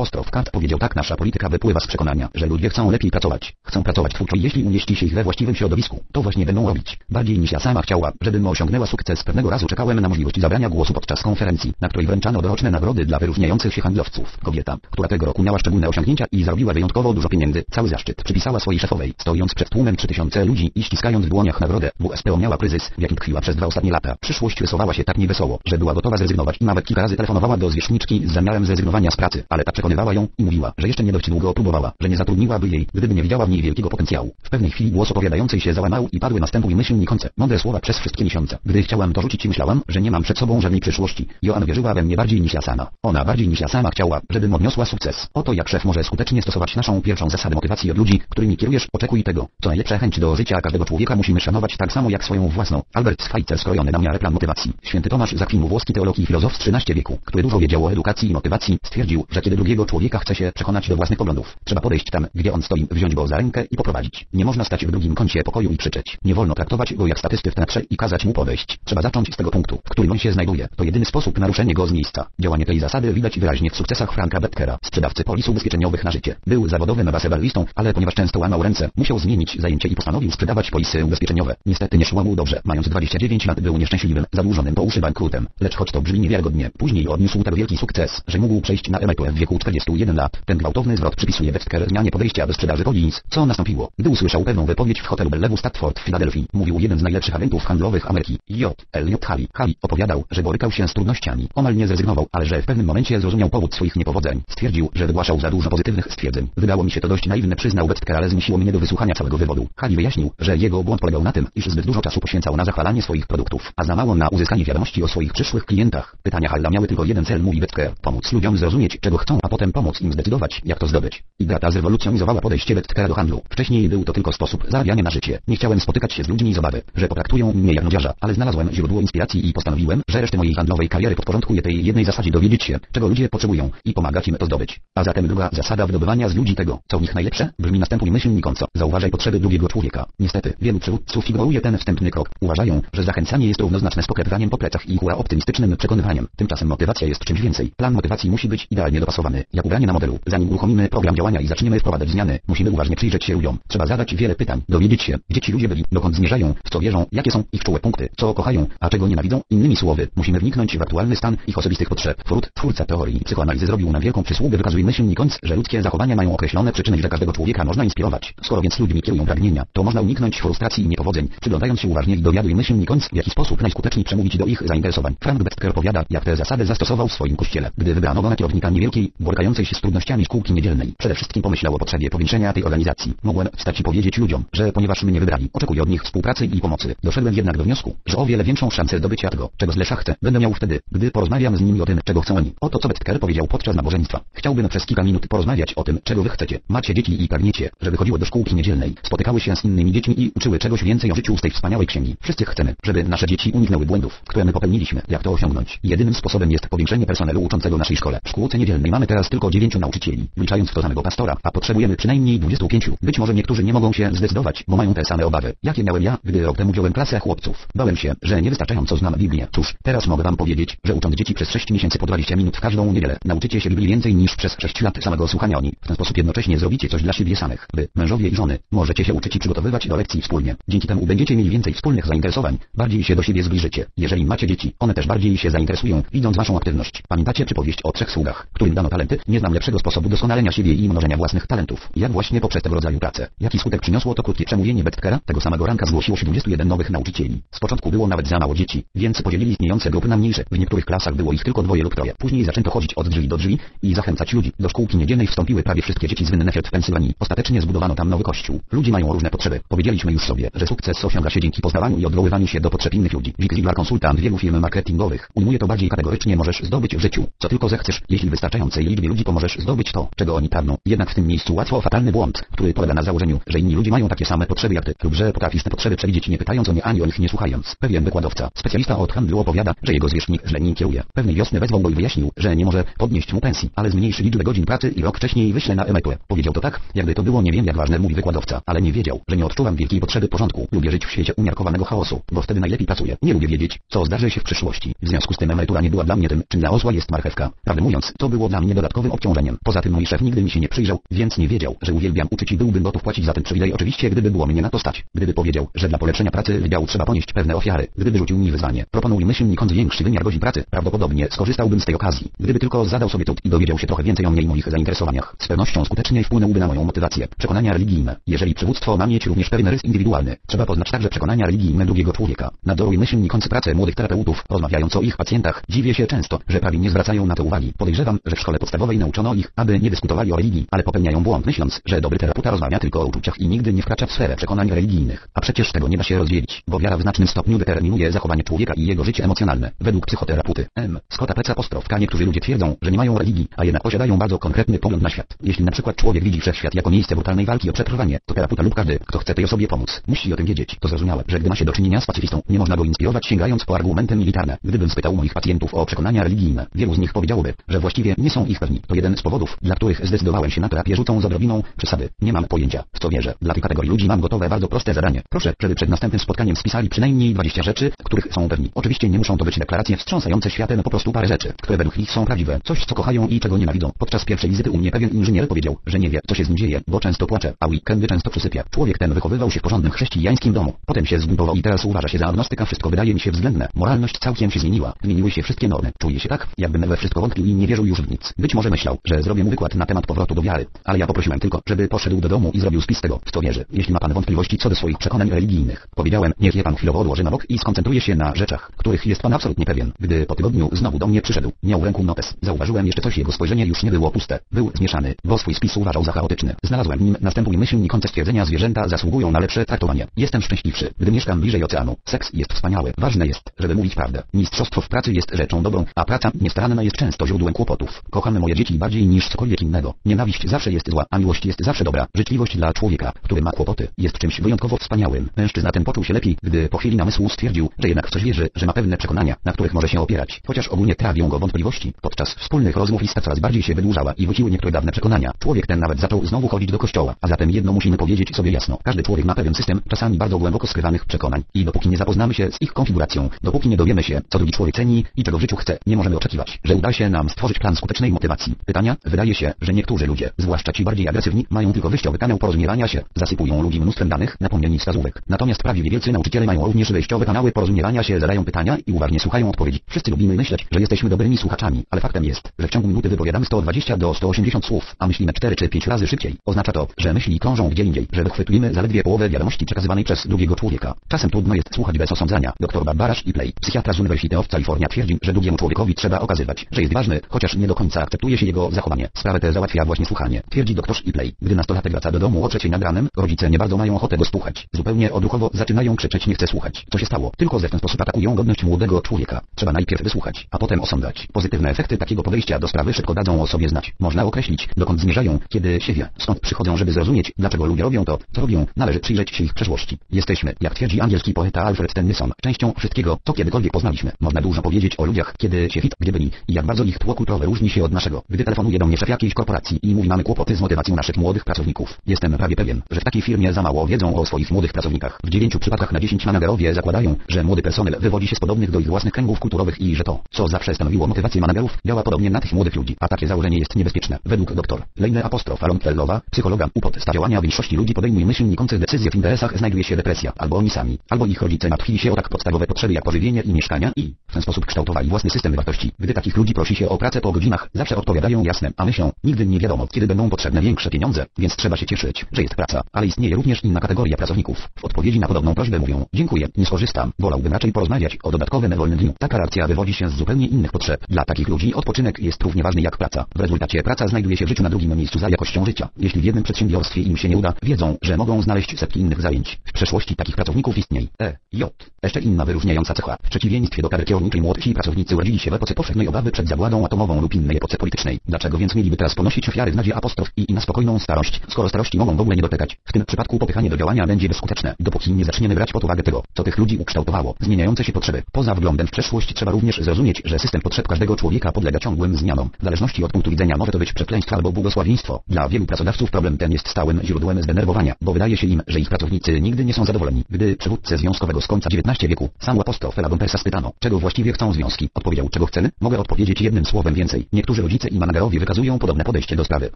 apostrof Kant powiedział tak, nasza polityka wypływa z przekonania, że ludzie chcą lepiej pracować, chcą pracować twórczo i jeśli umieści się ich we właściwym środowisku, to właśnie będą robić. Bardziej niż ja sama chciała, żebym osiągnęła sukces. Pewnego razu czekałem na możliwość zabrania głosu podczas konferencji, na której wręczano doroczne nagrody dla wyróżniających się handlowców. Kobieta, która tego roku miała szczególne osiągnięcia i zarobiła wyjątkowo dużo pieniędzy, cały zaszczyt przypisała swojej szefowej, stojąc przed tłumem 3000 ludzi i ściskając w dłoniach nagrodę. WSPO miała kryzys, w jakim tkwiła przez dwa ostatnie lata. Przyszłość rysowała się tak niewesoło, że była gotowa zrezygnować i nawet kilka razy telefonowała do zwierzchniczki z zamiarem zrezygnowania z pracy, ale ta przekonywała ją i mówiła, że jeszcze nie dość długo próbowała, że nie zatrudniłaby jej, gdyby nie widziała w niej wielkiego potencjału. W pewnej chwili głos opowiadającej się załamał i padły następuj myśl nikące, mądre słowa przez wszystkie miesiące. Gdy chciałam to rzucić myślałam, że nie mam przed sobą żadnej przyszłości. Joan wierzyła we mnie bardziej niż ja sama. Ona bardziej niż ja sama chciała, żebym odniosła sukces. Oto jak szef może skutecznie stosować naszą pierwszą zasadę motywacji od ludzi, którymi kierujesz, oczekuj tego, co najlepsze chęć do życia każdego człowieka musimy szanować tak samo jak swoją własną. Albert Schweitzer skrojony na miarę plan motywacji. Święty Tomasz Zakwinu włoski teolog i filozof z XIII wieku, który dużo wiedział o edukacji i motywacji, stwierdził, że kiedy drugiego człowieka chce się przekonać do własnych poglądów, trzeba podejść tam, gdzie on stoi, wziąć go za rękę i poprowadzić. Nie można stać w drugim kącie pokoju i krzyczeć. Nie wolno traktować go jak statysty w teatrze i kazać mu podejść. Trzeba zacząć z tego punktu, w którym on się znajduje. To jedyny sposób na ruszenie go z miejsca. Działanie tej zasady widać wyraźnie w sukcesach Franka Betkera, sprzedawcy polis ubezpieczeniowych na życie. Był zawodowym basebalistą, ale ponieważ często łamał ręce, musiał zmienić zajęcie i postanowił sprzedawać polisy ubezpieczeniowe. Niestety nie szło mu dobrze. Mając 29 lat był nieszczęśliwym, zadłużonym po uszy bankrutem. Lecz choć to brzmi niewiarygodnie, później odniósł tak wielki sukces, że mógł przejść na emeryturę w wieku 41 lat. Ten gwałtowny zwrot przypisuje Betker zmianie podejścia do sprzedaży polis. Co nastąpiło? Gdy usłyszał pewną wypowiedź w hotelu Bellevue Statford w Filadelfii, mówił jeden z najlepszych agentów handlowych Ameryki, J. Elliot Halley. Halley opowiadał, że borykał się z trudnościami. Omal nie zrezygnował, ale że w pewnym momencie zrozumiał powód swoich niepowodzeń. Stwierdził, że wygłaszał za dużo pozytywnych stwierdzeń. Wydało mi się to dość naiwne, przyznał Betker, ale zmusiło mnie do wysłuchania całego wywodu. Halley wyjaśnił, że jego błąd polegał na tym, iż zbyt dużo czasu poświęcał na zachwalanie swoich produktów, a za mało na uzyskanie wiadomości o swoich przyszłych klientach. Pytania Halla miały tylko jeden cel, mówi Betker, pomóc ludziom zrozumieć, czego chcą, a potem pomóc im zdecydować, jak to zdobyć. I data zrewolucjonizowała podejście Betkera do handlu. Wcześniej był to tylko sposób zarabiania na życie. Nie chciałem spotykać się z ludźmi z obawy, że potraktują mnie jak nudziarza, ale znalazłem źródło inspiracji i postanowiłem, że resztę mojej handlowej kariery podporządkuję tej jednej zasadzie dowiedzieć się, czego ludzie potrzebują i pomagać im to zdobyć. A zatem druga zasada wydobywania z ludzi tego, co w nich najlepsze, brzmi następuj myśl nikąco. Zauważaj potrzeby drugiego człowieka. Niestety, wielu przywódców ignoruje ten wstępny krok. Uważają, że zachęcanie jest równoznaczne z poklepywaniem po plecach i hura optymistycznym przekonywaniem. Tymczasem motywacja jest czymś więcej. Plan motywacji musi być idealnie dopasowany, jak ubranie na modelu. Zanim uruchomimy program działania i zaczniemy wprowadzać zmiany, musimy uważnie przyjrzeć się ludziom. Trzeba zadać wiele pytań, dowiedzieć się, gdzie ci ludzie byli, dokąd zmierzają, w co wierzą, jakie są ich czułe punkty, co kochają, a czego nienawidzą. Innymi słowy, musimy wniknąć w aktualny stan ich osobistych potrzeb. Freud, twórca teorii psychoanalizy zrobił nam wielką przysługę wykazuj myśl nikąd, że ludzkie zachowania mają określone przyczyny i że każdego człowieka można inspirować. Skoro więc ludźmi kierują pragnienia, to można uniknąć frustracji i niepowodzeń, przyglądając się uważnie i dowiaduj myśl nikąd, w jaki sposób najskuteczniej przemówić do ich zainteresowań. Frank Bettker powiada, jak tę zasadę zastosował w swoim kościele. Gdy wybrano go na kierownika niewielkiej, borykającej się z trudnościami szkółki niedzielnej, przede wszystkim pomyślał o potrzebie powiększenia tej organizacji. Mogłem wstać i powiedzieć ludziom, że ponieważ mnie wybrali, oczekuję od nich współpracy i pomocy. Doszedłem jednak do wniosku, że o wiele większą szansę zdobycia tego, czego z chcę, będę miał wtedy, gdy porozmawiam z nimi o tym, czego chcą oni. Oto co Bettker powiedział podczas nabożeństwa. Chciałbym przez kilka minut porozmawiać o tym, czego wy chcecie. Macie dzieci i pragniecie, żeby chodziły do szkółki niedzielnej, spotykały się z innymi dziećmi i uczyły czegoś więcej o życiu z tej wspaniałej księgi. Wszyscy chcemy, żeby nasze dzieci uniknęły błędów, które my popełniliśmy. Jak to osiągnąć? Jedynym sposobem jest powiększenie personelu uczącego naszej szkole. W szkółce niedzielnej mamy teraz tylko dziewięciu nauczycieli, wliczając w to samego pastora, a potrzebujemy przynajmniej 25. Być może niektórzy nie mogą się zdecydować, bo mają te same obawy. Jakie miałem ja, gdy rok temu wziąłem klasę chłopców? Bałem się, że niewystarczająco znam Biblię. Cóż, teraz mogę wam powiedzieć, że ucząc dzieci przez 6 miesięcy po 20 minut w każdą niedzielę, nauczycie się Biblii więcej niż przez 6 lat samego słuchania o niej. W ten sposób jednocześnie zrobicie coś dla siebie samych. Wy, mężowie i żony, możecie się uczyć i przygotowywać do lekcji wspólnie. Dzięki temu będziecie mieli więcej wspólnych zainteresowań, bardziej się do siebie zbliżycie. Jeżeli macie dzieci, one też bardziej się zainteresują, widząc waszą aktywność. Pamiętacie przypowieść o trzech sługach, którym dano talenty? Nie znam lepszego sposobu doskonalenia siebie i mnożenia własnych talentów, jak właśnie poprzez tego rodzaju pracę. Jaki skutek przyniosło to krótkie przemówienie Bettkera? Tego samego ranka zgłosiło się 21 nowych nauczycieli. Z początku było nawet za mało dzieci, więc podzielili istniejące grupy na mniejsze. W niektórych klasach było ich tylko dwoje lub troje. Później zaczęto chodzić od drzwi do drzwi i zachęcać ludzi. Do szkółki niedzielnej wstąpiły prawie wszystkie dzieci z Wynnefield w Pensylwanii. Ostatecznie zbudowano tam nowy kościół. Ludzie mają różne potrzeby. Powiedzieliśmy już sobie, że sukces osiąga się dzięki poznawaniu i odwoływaniu się do potrzeb innych ludzi. Vic Ziglar, konsultant wielu firm marketingowych, ujmuje to bardziej kategorycznie możesz zdobyć w życiu, co tylko zechcesz, jeśli wystarczającej liczbie ludzi pomożesz zdobyć to, czego oni pragną. Jednak w tym miejscu łatwo fatalny błąd, który polega na założeniu, że inni ludzie mają takie same potrzeby jak ty, lub że potrafisz te potrzeby przewidzieć nie pytając o nie ani o nich nie słuchając. Pewien wykładowca, specjalista od handlu opowiada, że jego zwierzchnik źle nim kieruje. Pewnej wiosny wezwał go i wyjaśnił, że nie może podnieść mu pensji, ale zmniejszy liczbę godzin pracy i rok wcześniej wyśle na emeryturę. Powiedział to tak, jakby to było nie wiem jak ważne, mówi wykładowca, ale nie wiedział, że nie odczuwam wielkiej potrzeby porządku. Lubię żyć w świecie umiarkowanego chaosu, bo wtedy najlepiej pracuję. Nie lubię wiedzieć, co zdarzy się w przyszłości. W związku z tym emerytura nie była dla mnie tym, czym dla osła jest marchewka. Prawdę mówiąc, to było dla mnie dodatkowym obciążeniem. Poza tym mój szef nigdy mi się nie przyjrzał, więc nie wiedział, że uwielbiam uczyć i byłbym gotów płacić za ten przywilej oczywiście, gdyby było mnie na to stać. Gdyby powiedział, że dla polepszenia pracy wydziału trzeba ponieść pewne ofiary. Gdyby rzucił mi wyzwanie, proponuj myślnikąd większy wymiar godzin pracy, prawdopodobnie skorzystałbym z tej okazji. Gdyby tylko zadał sobie trud i dowiedział się trochę więcej o mnie i moich zainteresowaniach, z pewnością skutecznie wpłynąłby na moją motywację. Przekonania religijne. Jeżeli przywództwo ma mieć również pewien rys indywidualny, trzeba poznać także przekonania religijne drugiego człowieka. Nadzoruj myślnikący pracę młodych terapeutów, rozmawiając o ich pacjentach, dziwię się często, że prawie nie zwracają na to uwagi. Podejrzewam, że w szkole podstawowej nauczono ich, aby nie dyskutowali o religii, ale popełniają błąd myśląc, że dobry terapeuta rozmawia tylko o uczuciach i nigdy nie wkracza w sferę przekonań religijnych. A przecież tego nie da się rozdzielić, bo wiara w znacznym stopniu determinuje zachowanie człowieka i jego życie emocjonalne. Według psychoterapeuty M. Scotta Peca Postrowka niektórzy ludzie twierdzą, że nie mają religii, a jednak posiadają bardzo konkretny pogląd na świat. Jeśli na przykład człowiek widzi wszechświat jako miejsce brutalnej walki o przetrwanie, to terapeuta lub każdy, kto chce tej osobie pomóc, musi o tym wiedzieć. To zrozumiałe, że gdy ma się do czynienia z pacyfistą, nie można go inspirować sięgając po argumenty militarne. Gdybym spytał moich pacjentów o przekonania religijne, wielu z nich powiedziałoby, że właściwie nie są ich pewni. To jeden z powodów, dla których zdecydowałem się na terapię rzucą z odrobiną przesady. Nie mam pojęcia, w co wierzę. Dla tej kategorii ludzi mam gotowe bardzo proste zadanie. Proszę, żeby przed następnym spotkaniem spisali przynajmniej 20 rzeczy, których są pewni. Oczywiście nie muszą to być deklaracje wstrząsające światem, po prostu parę rzeczy, które według nich są prawdziwe. Coś, co kochają i czego nienawidzą. Podczas pierwszej wizyty u mnie pewien inżynier powiedział, że nie wie, co się z nim dzieje, bo często płacze, a weekendy często przysypia. Człowiek ten wychowywał się w porządnym chrześcijańskim domu. Potem się zbuntował i teraz uważa się za agnostyka. Wszystko wydaje mi się względne. Moralność całkiem się zmieniła. Zmieniły się wszystkie normy. Czuje się tak, jakby we wszystko wątpił i nie wierzył już w nic. Być może myślał, że zrobię mu wykład na temat powrotu do wiary, ale ja poprosiłem tylko, żeby poszedł do domu i zrobił spis tego, w co wierzy. Jeśli ma pan wątpliwości co do swoich przekonań religijnych, powiedziałem, niech je pan chwilowo odłoży na bok i skoncentruje się na rzeczach, których jest pan absolutnie pewien. Gdy po tygodniu znowu do mnie przyszedł, miał w ręku notes. Zauważyłem jeszcze coś, jego spojrzenie już nie było puste. Był zmieszany, bo swój spis uważał za chaotyczny. Znalazłem w nim następuj myślnikące stwierdzenia zwierzęta zasługują na lepsze traktowanie. Jestem szczęśliwszy, gdy mieszkam bliżej oceanu. Seks jest wspaniały. Ważne jest, żeby mówić prawdę. Mistrzostwo w pracy jest rzeczą dobrą, a praca niestaranna jest często źródłem kłopotów. Kochamy moje dzieci bardziej niż cokolwiek innego. Nienawiść zawsze jest zła, a miłość jest zawsze dobra. Życzliwość dla człowieka, który ma kłopoty, jest czymś wyjątkowo wspaniałym. Mężczyzna ten poczuł się lepiej, gdy po chwili namysłu stwierdził, że jednak w coś wierzy, że ma pewne przekonania, na których może się opierać. Chociaż ogólnie trawią go wątpliwości, podczas wspólnych rozmów lista coraz bardziej się wydłużała i wróciły niektóre dawne przekonania. Człowiek ten nawet zaczął znowu chodzić do kościoła, a zatem jedno musimy powiedzieć sobie jasno. Każdy człowiek ma pewien system, czasami bardzo głęboko skrywanych przekonań i dopóki nie zapoznamy się z ich konfiguracją, dopóki nie dowiemy się, co drugi człowiek ceni i czego w życiu chce, nie możemy oczekiwać, że uda się nam stworzyć plan skutecznej motywacji. Pytania? Wydaje się, że niektórzy ludzie, zwłaszcza ci bardziej agresywni, mają tylko wyjściowy kanał porozumiewania się, zasypują ludzi mnóstwem danych, napomnień i wskazówek. Natomiast prawie wielcy nauczyciele mają również wyjściowe kanały porozumiewania się, zadają pytania i uważnie słuchają odpowiedzi. Wszyscy lubimy myśleć, że jesteśmy dobrymi słuchaczami, ale faktem jest, że w ciągu minuty wypowiadamy 120 do 180 słów, a myślimy 4 czy 5 razy szybciej. Oznacza to, że myśli krążą gdzie indziej, że wychwytujemy zaledwie połowę wiadomości przekazywanej przez drugiego człowieka. Czasem trudno jest słuchać bez osądzania. Dr Barbara Shipley, psychiatra z University of California twierdzi, że drugiemu człowiekowi trzeba okazywać, że jest ważny, chociaż nie do końca akceptuje się jego zachowanie. Sprawę tę załatwia właśnie słuchanie. Twierdzi dr Shipley. Gdy nastolatek wraca do domu o trzeciej nad rodzice nie bardzo mają ochotę go słuchać. Zupełnie odruchowo zaczynają krzyczeć nie chcę słuchać. Co się stało? Tylko w ten sposób atakują godność młodego człowieka. Trzeba najpierw wysłuchać, a potem osądzać. Pozytywne efekty takiego podejścia do sprawy szybko dadzą o sobie znać. Można określić, dokąd zmierzają, kiedy się wie, skąd przychodzą, żeby zrozumieć, dlaczego ludzie robią to, co robią. Należy przyjrzeć się ich przeszłości. Jesteśmy, jak twierdzi angielski poeta Alfred Tennyson, częścią wszystkiego, co kiedykolwiek poznaliśmy. Można dużo powiedzieć o ludziach, kiedy się hit, gdzie byli i jak bardzo ich tło kulturowe różni się od naszego. Gdy telefonuje do mnie jakiejś korporacji i mówi mamy kłopoty z motywacją naszych młodych pracowników. Jestem prawie pewien, że w takiej firmie za mało wiedzą o swoich młodych pracownikach. W dziewięciu przypadkach na dziesięć managerowie zakładają, że młody personel wywodzi się z podobnych do ich własnych kręgów kulturowych i że to, co zawsze stanowiło motywację managerów, działa podobnie na tych młodych ludzi, a takie założenie jest niebezpieczne. Według dr Lejne Apostrof Alonfellowa, psychologa, u podstaw działania większości ludzi podejmuje myśl nikących decyzje w interesach znajduje się depresja, albo oni sami, albo ich rodzice martwili się o tak podstawowe potrzeby jak pożywienie i mieszkania i w ten sposób kształtowali własny system wartości. Gdy takich ludzi prosi się o pracę po godzinach, zawsze odpowiadają jasne, a myślą, nigdy nie wiadomo, kiedy będą potrzebne większe pieniądze, więc trzeba się cieszyć, że jest praca, ale istnieje również inna kategoria pracowników. W odpowiedzi na podobną prośbę mówią, dziękuję, nie skorzystam, wolałbym raczej porozmawiać o dodatkowym wolnym dniu. Taka reakcja wywodzi się z zupełnie innych potrzeb. Dla takich ludzi odpoczynek jest równie ważny jak praca. W rezultacie praca znajduje się w życiu na drugim miejscu za jakością życia. Jeśli w jednym przedsiębiorstwie im się nie uda, wiedzą, że mogą znaleźć setki innych zajęć. W przeszłości takich pracowników istnieje E, J. Jeszcze inna wyróżniająca cecha. W przeciwieństwie do kary kierowniczej młodsi pracownicy urodzili się w epoce powszechnej obawy przed zagładą atomową lub innej epoce politycznej. Dlaczego więc mieli mieliby teraz ponosić ofiary w nadzie apostrof i na spokojną starość, skoro starości mogą w ogóle nie dotykać. W tym przypadku popychanie do działania będzie bezskuteczne, dopóki nie zaczniemy brać pod uwagę tego, co tych ludzi ukształtowało, zmieniające się potrzeby. Poza wglądem w przeszłość trzeba również zrozumieć, że system potrzeb każdego człowieka podlega ciągłym zmianom. W zależności od punktu widzenia może to być przekleństwo albo błogosławieństwo. Dla wielu pracodawców problem ten jest stałym źródłem zdenerwowania, bo wydaje się im, że ich pracownicy nigdy nie są zadowoleni. Gdy przywódcę związkowego z końca XIX wieku, sam apostoł Fela Bompersa spytano, czego właściwie chcą związki, odpowiedział, czego chcemy? Mogę odpowiedzieć jednym słowem więcej. Niektórzy rodzice i managerowie wykazują podobne podejście do sprawy.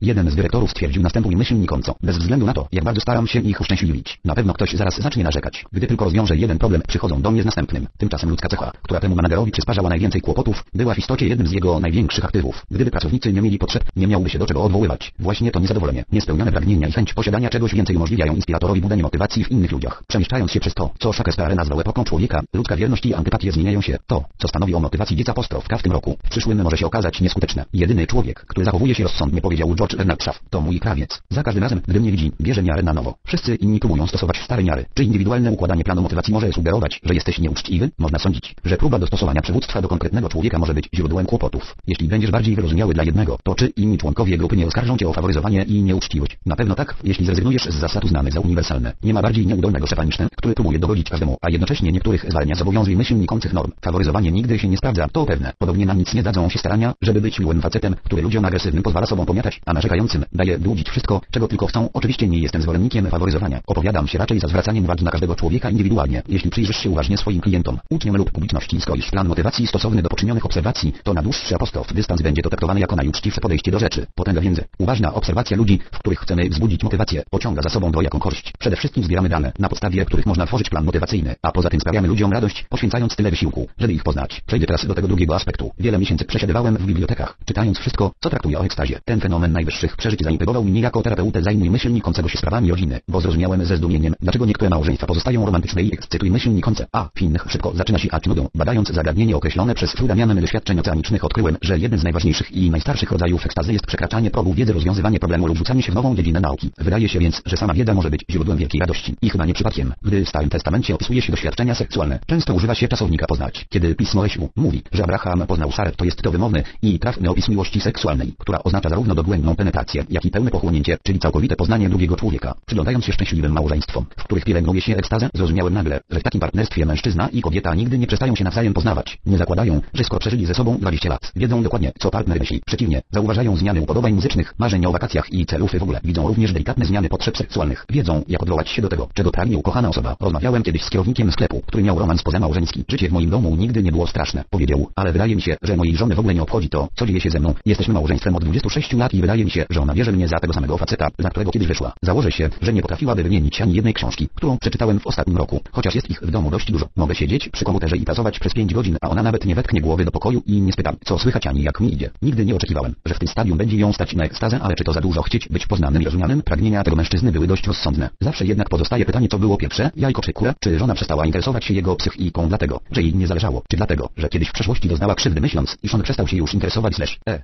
Jeden z dyrektorów stwierdził następuj myśl nikąco, bez względu na to, jak bardzo staram się ich uszczęśliwić. Na pewno ktoś zaraz zacznie narzekać. Gdy tylko rozwiąże jeden problem, przychodzą do mnie z następnym. Tymczasem ludzka cecha, która temu managerowi przysparzała najwięcej kłopotów, była w istocie jednym z jego największych aktywów. Gdyby pracownicy nie mieli potrzeb, nie miałby się do czego odwoływać. Właśnie to niezadowolenie, niespełnione pragnienia i chęć posiadania czegoś więcej umożliwiają inspiratorowi budzenie motywacji w innych ludziach. Przemieszczając się przez to, co Shakespeare nazwał epoką człowieka, ludzka wierność i antypatie zmieniają się. To, co stanowi o motywacji dziecka apostrofka w tym roku, w przyszłym może się okazać nieskuteczne. Jedyny człowiek, który zachowuje się rozsądnie powiedział George Bernard to mój krawiec. Za każdym razem, gdy mnie widzi, bierze miarę na nowo. Wszyscy inni próbują stosować stare miary. Czy indywidualne układanie planu motywacji może sugerować, że jesteś nieuczciwy? Można sądzić, że próba dostosowania przywództwa do konkretnego człowieka może być źródłem kłopotów. Jeśli będziesz bardziej wyrozumiały dla jednego, to czy inni członkowie grupy nie oskarżą cię o faworyzowanie i nieuczciwość? Na pewno tak, jeśli zrezygnujesz z zasad uznanych za uniwersalne. Nie ma bardziej nieudolnego szefa niż ten, który próbuje dogodzić każdemu, a jednocześnie niektórych zwalnia z obowiązuj myśl nikących norm. Faworyzowanie nigdy się nie sprawdza, to pewne. Podobnie na nic nie dadzą się starania, żeby być miłym facetem, który ludziom agresywnym pozwala sobą pomiatać, a narzekającym daje dłudzić wszystko, czego tylko chcą. Oczywiście nie jestem zwolennikiem faworyzowania. Opowiadam się raczej za zwracaniem uwagi na każdego człowieka indywidualnie. Jeśli przyjrzysz się uważnie swoim klientom, uczniom lub publiczności skroisz plan motywacji stosowny do poczynionych obserwacji, to na dłuższy apostrof dystans będzie to jako najuczciwsze podejście do rzeczy. Potęga wiedzy. Uważna obserwacja ludzi, w których chcemy wzbudzić motywację, pociąga za sobą dwojaką korzyść. Przede wszystkim zbieramy dane, na podstawie których można tworzyć plan motywacyjny, a poza tym sprawiamy ludziom radość, poświęcając tyle wysiłku, żeby ich poznać. Przejdę teraz do tego drugiego aspektu. Wiele miesięcy przesiadywałem w bibliotekach, czytając wszystko, co traktuje o ekstazie. Ten fenomen najwyższych przeżyć zaintrygował mnie jako terapeutę zajmuj myśl nikącego się sprawami rodziny, bo zrozumiałem ze zdumieniem, dlaczego niektóre małżeństwa pozostają romantyczne i ekscytuj myśl nikące. A, w innych szybko zaczyna się ać nudą. Badając zagadnienie określone przez Frudamianem doświadczeń oceanicznych odkryłem, że jeden z najważniejszych i najstarszych rodzajów ekstazy jest przekraczanie progu wiedzy, rozwiązywanie problemu lub rzucanie się w nową dziedzinę nauki. Wydaje się więc, że sama wiedza może być źródłem wielkiej radości. I chyba nie przypadkiem, gdy w Starym Testamencie opisuje się doświadczenia seksualne, często używa się czasownika poznać. Kiedy Pismo Esiu mówi, że Abraham poznał Sarę, to jest to wymowny i trafny opis miłości seksualnej, która oznacza zarówno dogłębną penetrację, jak i pełne pochłonięcie, czyli całkowite poznanie drugiego człowieka. Przyglądając się szczęśliwym małżeństwom, w których pielęgnuje się ekstazę, zrozumiałem nagle, że w takim partnerstwie mężczyzna i kobieta nigdy nie przestają się nawzajem poznawać. Nie zakładają, że skoro przeżyli ze sobą 20 lat, wiedzą dokładnie, co partner myśli. Przeciwnie, zauważają zmiany upodobań muzycznych, marzeń o wakacjach i celów w ogóle. Widzą również delikatne zmiany potrzeb seksualnych. Wiedzą, jak odwołać się do tego, czego pragnie ukochana osoba. Rozmawiałem kiedyś z kierownikiem sklepu, który miał romans pozamałżeński. Życie w moim domu nigdy nie było straszne, powiedział, ale wydaje mi się, że mojej żony w ogóle nie obchodzi to, co dzieje się ze mną. Jesteśmy małżeństwem od 26 lat i wydaje mi się, że ona bierze mnie za tego samego faceta, za którego kiedyś wyszła. Założę się, że nie potrafiłaby wymienić ani jednej książki, którą przeczytałem w ostatnim roku, chociaż jest ich w domu dość dużo. Mogę siedzieć przy komputerze i pracować przez 5 godzin, a ona nawet nie wetknie głowy do pokoju i nie spyta, co słychać ani jak mi idzie. Nigdy nie oczekiwałem, że w tym stadium będzie ją stać na ekstazę, ale czy to za dużo chcieć być poznanym i rozumianym? Pragnienia tego mężczyzny były dość rozsądne. Zawsze jednak pozostaje pytanie, co było pierwsze, jajko czy kura? Czy żona przestała interesować się jego psychiką dlatego, że jej nie zależało? Czy dlatego, że kiedyś w przeszłości doznała krzywdy myśląc, iż on przestał się już interesować slash e?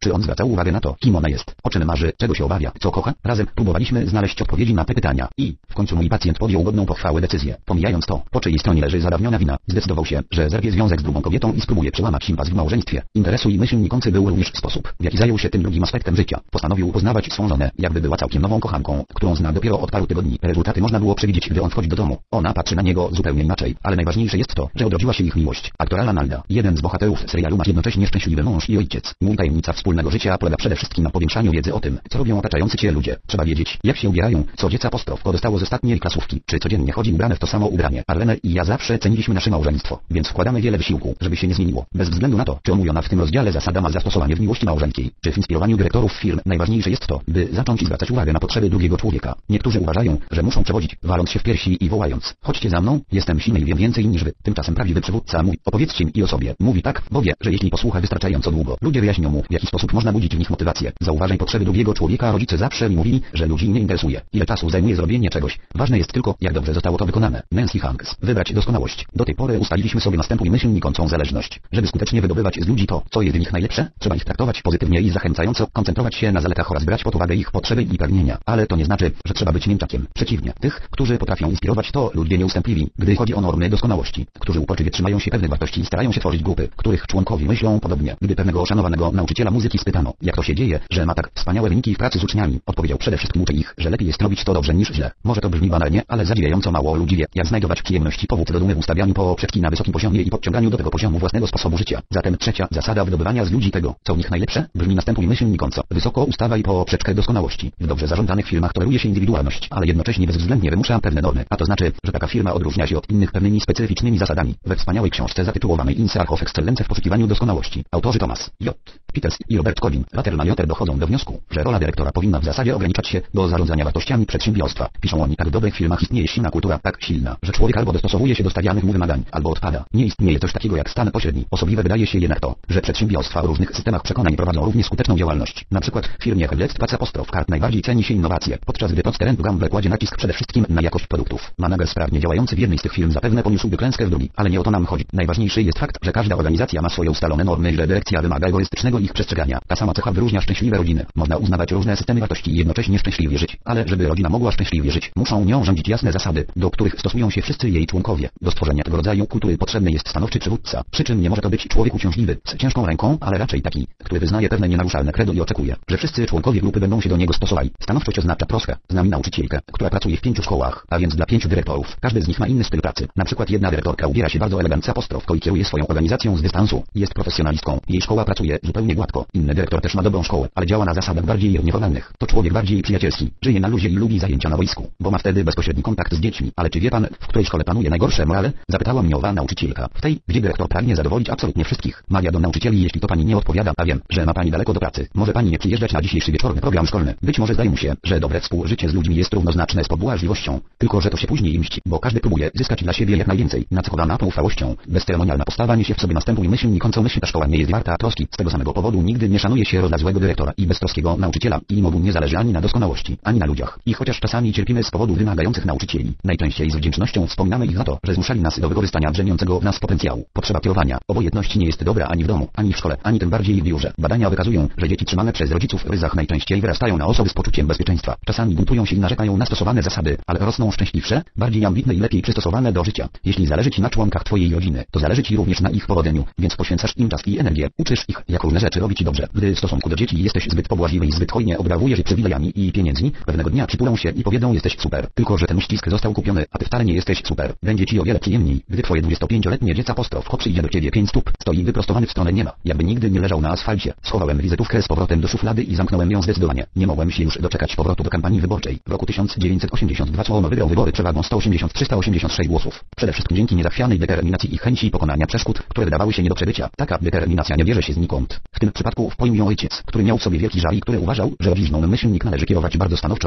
Czy on zwracał uwagę na to, kim ona jest, o czym marzy, czego się obawia, co kocha? Razem próbowaliśmy znaleźć odpowiedzi na te pytania i w końcu mój pacjent podjął godną pochwały decyzję. Pomijając to, po czyjej stronie leży zadawniona wina, zdecydował się, że zerwie związek z drugą kobietą i spróbuje przełamać impas w małżeństwie. Interesu i myśl nikący był również sposób, w jaki zajął się tym drugim aspektem życia. Postanowił poznawać swą żonę, jakby była całkiem nową kochanką, którą zna dopiero od paru tygodni. Rezultaty można było przewidzieć, gdy on wchodzi do domu. Ona patrzy na niego zupełnie inaczej, ale najważniejsze jest to, że odrodziła się ich miłość. Aktora Lanalda, jeden z bohaterów serialu ma jednocześnie szczęśliwy mąż i ojciec. Mój tajemnica wspólnego życia polega przede wszystkim na powiększaniu wiedzy o tym, co robią otaczający cię ludzie. Trzeba wiedzieć, jak się ubierają, co dziecko apostrofko dostało z ostatniej klasówki, czy codziennie chodzi ubrane w to samo ubranie. Arlene i ja zawsze ceniliśmy nasze małżeństwo, więc wkładamy wiele wysiłku, żeby się nie zmieniło. Bez względu na to, czy omówiona w tym rozdziale zasada ma zastosowanie w miłości małżeńskiej, czy w inspirowaniu dyrektorów firm, najważniejsze jest to, by zacząć zwracać uwagę na potrzeby drugiego człowieka. Niektórzy uważają, że muszą przewodzić, waląc się w piersi i wołając, chodźcie za mną, jestem silny i wiem więcej niż wy. Tymczasem prawdziwy przywódca mówi, opowiedzcie mi o sobie. Mówi tak, bo wie, że jeśli posłucha wystarczająco długo, ludzie wyjaśnią mu, w jaki sposób można budzić w nich motywację. Zauważaj potrzeby drugiego człowieka, rodzice zawsze mi mówili, że ludzi nie interesuje, ile czasu zajmuje zrobienie czegoś. Ważne jest tylko, jak dobrze zostało to wykonane. Nancy Hanks. Wybrać doskonałość. Do tej pory ustaliliśmy sobie następuj myśl nikącą zależność. Żeby skutecznie wydobywać z ludzi to, co jest w nich najlepsze, trzeba ich traktować pozytywnie i zachęcająco, koncentrować się na zaletach oraz brać pod uwagę ich potrzeby i pragnienia. Ale to nie znaczy, że trzeba być mięczakiem. Przeciwnie, tych, którzy potrafią inspirować to ludzie nieustępliwi, gdy chodzi o normy doskonałości, którzy uporczywie trzymają się pewnych wartości i starają się tworzyć grupy, których członkowie myślą podobnie. Gdy pewnego szanowanego nauczyciela muzyki nauczycielki spytano, jak to się dzieje, że ma tak wspaniałe wyniki w pracy z uczniami. Odpowiedział przede wszystkim uczy ich, że lepiej jest robić to dobrze niż źle. Może to brzmi banalnie, ale zadziwiająco mało ludzi wie, jak znajdować przyjemności powód do dumy w ustawianiu poprzeczki na wysokim poziomie i podciąganiu do tego poziomu własnego sposobu życia. Zatem trzecia zasada wydobywania z ludzi tego, co u nich najlepsze, brzmi następuj myśl nikąco. Wysoko ustawaj poprzeczkę doskonałości. W dobrze zarządzanych firmach toleruje się indywidualność, ale jednocześnie bezwzględnie wymusza pewne normy, a to znaczy, że taka firma odróżnia się od innych pewnymi specyficznymi zasadami. We wspaniałej książce zatytułowanej In Search of Excellence w poszukiwaniu doskonałości, autorzy Thomas J. Peters i Robert Colvin, Waterman Jotter dochodzą do wniosku, że rola dyrektora powinna w zasadzie ograniczać się do zarządzania wartościami przedsiębiorstwa. Piszą oni, tak w dobrych firmach istnieje silna kultura tak silna, że człowiek albo dostosowuje się do stawianych mu wymagań, albo odpada. Nie istnieje coś takiego jak stan pośredni. Osobliwe wydaje się jednak to, że przedsiębiorstwa o różnych systemach przekonań prowadzą równie skuteczną działalność. Na przykład w firmie Packard apostrof Kart najbardziej ceni się innowacje, podczas gdy Procter Gamble kładzie nacisk przede wszystkim na jakość produktów. Manager sprawnie działający w jednej z tych firm zapewne poniósłby klęskę w drugiej, ale nie o to nam chodzi. Najważniejszy jest fakt, że każda organizacja ma swoje ustalone normy że dyrekcja wymaga egoistycznego ich przestrzegania. Ta sama cecha wyróżnia szczęśliwe rodziny. Można uznawać różne systemy wartości i jednocześnie szczęśliwie żyć, ale żeby rodzina mogła szczęśliwie żyć, muszą nią rządzić jasne zasady, do których stosują się wszyscy jej członkowie. Do stworzenia tego rodzaju kultury potrzebny jest stanowczy przywódca, przy czym nie może to być człowiek uciążliwy, z ciężką ręką, ale raczej taki, który wyznaje pewne nienaruszalne credo i oczekuje, że wszyscy członkowie grupy będą się do niego stosowali. Stanowczość oznacza troskę. Znam nauczycielkę, która pracuje w pięciu szkołach, a więc dla pięciu dyrektorów. Każdy z nich ma inny styl pracy. Na przykład jedna dyrektorka ubiera się bardzo elegancko apostrofko i kieruje swoją organizacją z dystansu. Jest profesjonalistką. Jej szkoła pracuje zupełnie gładko. Inny dyrektor też ma dobrą szkołę, ale działa na zasadach bardziej nieformalnych. To człowiek bardziej przyjacielski. Żyje na luzie i lubi zajęcia na wojsku, bo ma wtedy bezpośredni kontakt z dziećmi. Ale czy wie pan, w której szkole panuje najgorsze morale? Zapytała mnie owa nauczycielka. W tej, gdzie dyrektor pragnie zadowolić absolutnie wszystkich. Maria do nauczycieli, jeśli to pani nie odpowiada, a wiem, że ma pani daleko do pracy. Może pani nie przyjeżdżać na dzisiejszy wieczorny program szkolny. Być może zdaje mu się, że dobre współżycie z ludźmi jest równoznaczne z pobłażliwością. Tylko, że to się później mści, bo każdy próbuje zyskać dla siebie jak najwięcej. Nacechowana poufałością, bezceremonialna postawa niesie w sobie myśl myśl ta szkoła nie jest warta troski. Z tego samego powodu nigdy nie szanuje się rola złego dyrektora i beztroskiego nauczyciela. I im obu nie zależy ani na doskonałości, ani na ludziach. I chociaż czasami cierpimy z powodu wymagających nauczycieli, najczęściej z wdzięcznością wspominamy ich za to, że zmuszali nas do wykorzystania drzemiącego w nas potencjału. Potrzeba kierowania. Obojętność nie jest dobra ani w domu, ani w szkole, ani tym bardziej w biurze. Badania wykazują, że dzieci trzymane przez rodziców w ryzach najczęściej wyrastają na osoby z poczuciem bezpieczeństwa. Czasami buntują się i narzekają na stosowane zasady, ale rosną szczęśliwsze, bardziej ambitne i lepiej przystosowane do życia. Jeśli zależy Ci na członkach Twojej rodziny, to zależy Ci również na ich powodzeniu, więc poświęcasz im czas i energię. Uczysz ich, jak różne rzeczy robić dobrze. Gdy w stosunku do dzieci jesteś zbyt pobłażliwy i zbyt hojnie obrawujesz je przywilejami i pieniędzmi, pewnego dnia przytulą się i powiedzą jesteś super. Tylko, że ten uścisk został kupiony, a Ty wcale nie jesteś super. Będzie Ci o wiele przyjemniej, gdy Twoje 25-letnie dziecko apostrof przyjdzie do Ciebie 5 stóp, stoi wyprostowany w stronę nieba, jakby nigdy nie leżał na asfalcie. Schowałem wizytówkę z powrotem do szuflady i zamknąłem ją zdecydowanie. Nie mogłem się już doczekać powrotu do kampanii wyborczej. W roku 1982 Cuomo wygrał wybory przewagą 183-186 głosów. Przede wszystkim dzięki niezachwianej determinacji i chęci pokonania przeszkód, które wydawały się nie do przebycia. Taka determinacja nie bierze się znikąd. W tym przypadku wpoił ją ojciec, który miał w sobie wielki żal i który uważał, że bliźną myślnik należy kierować bardzo stanowczo.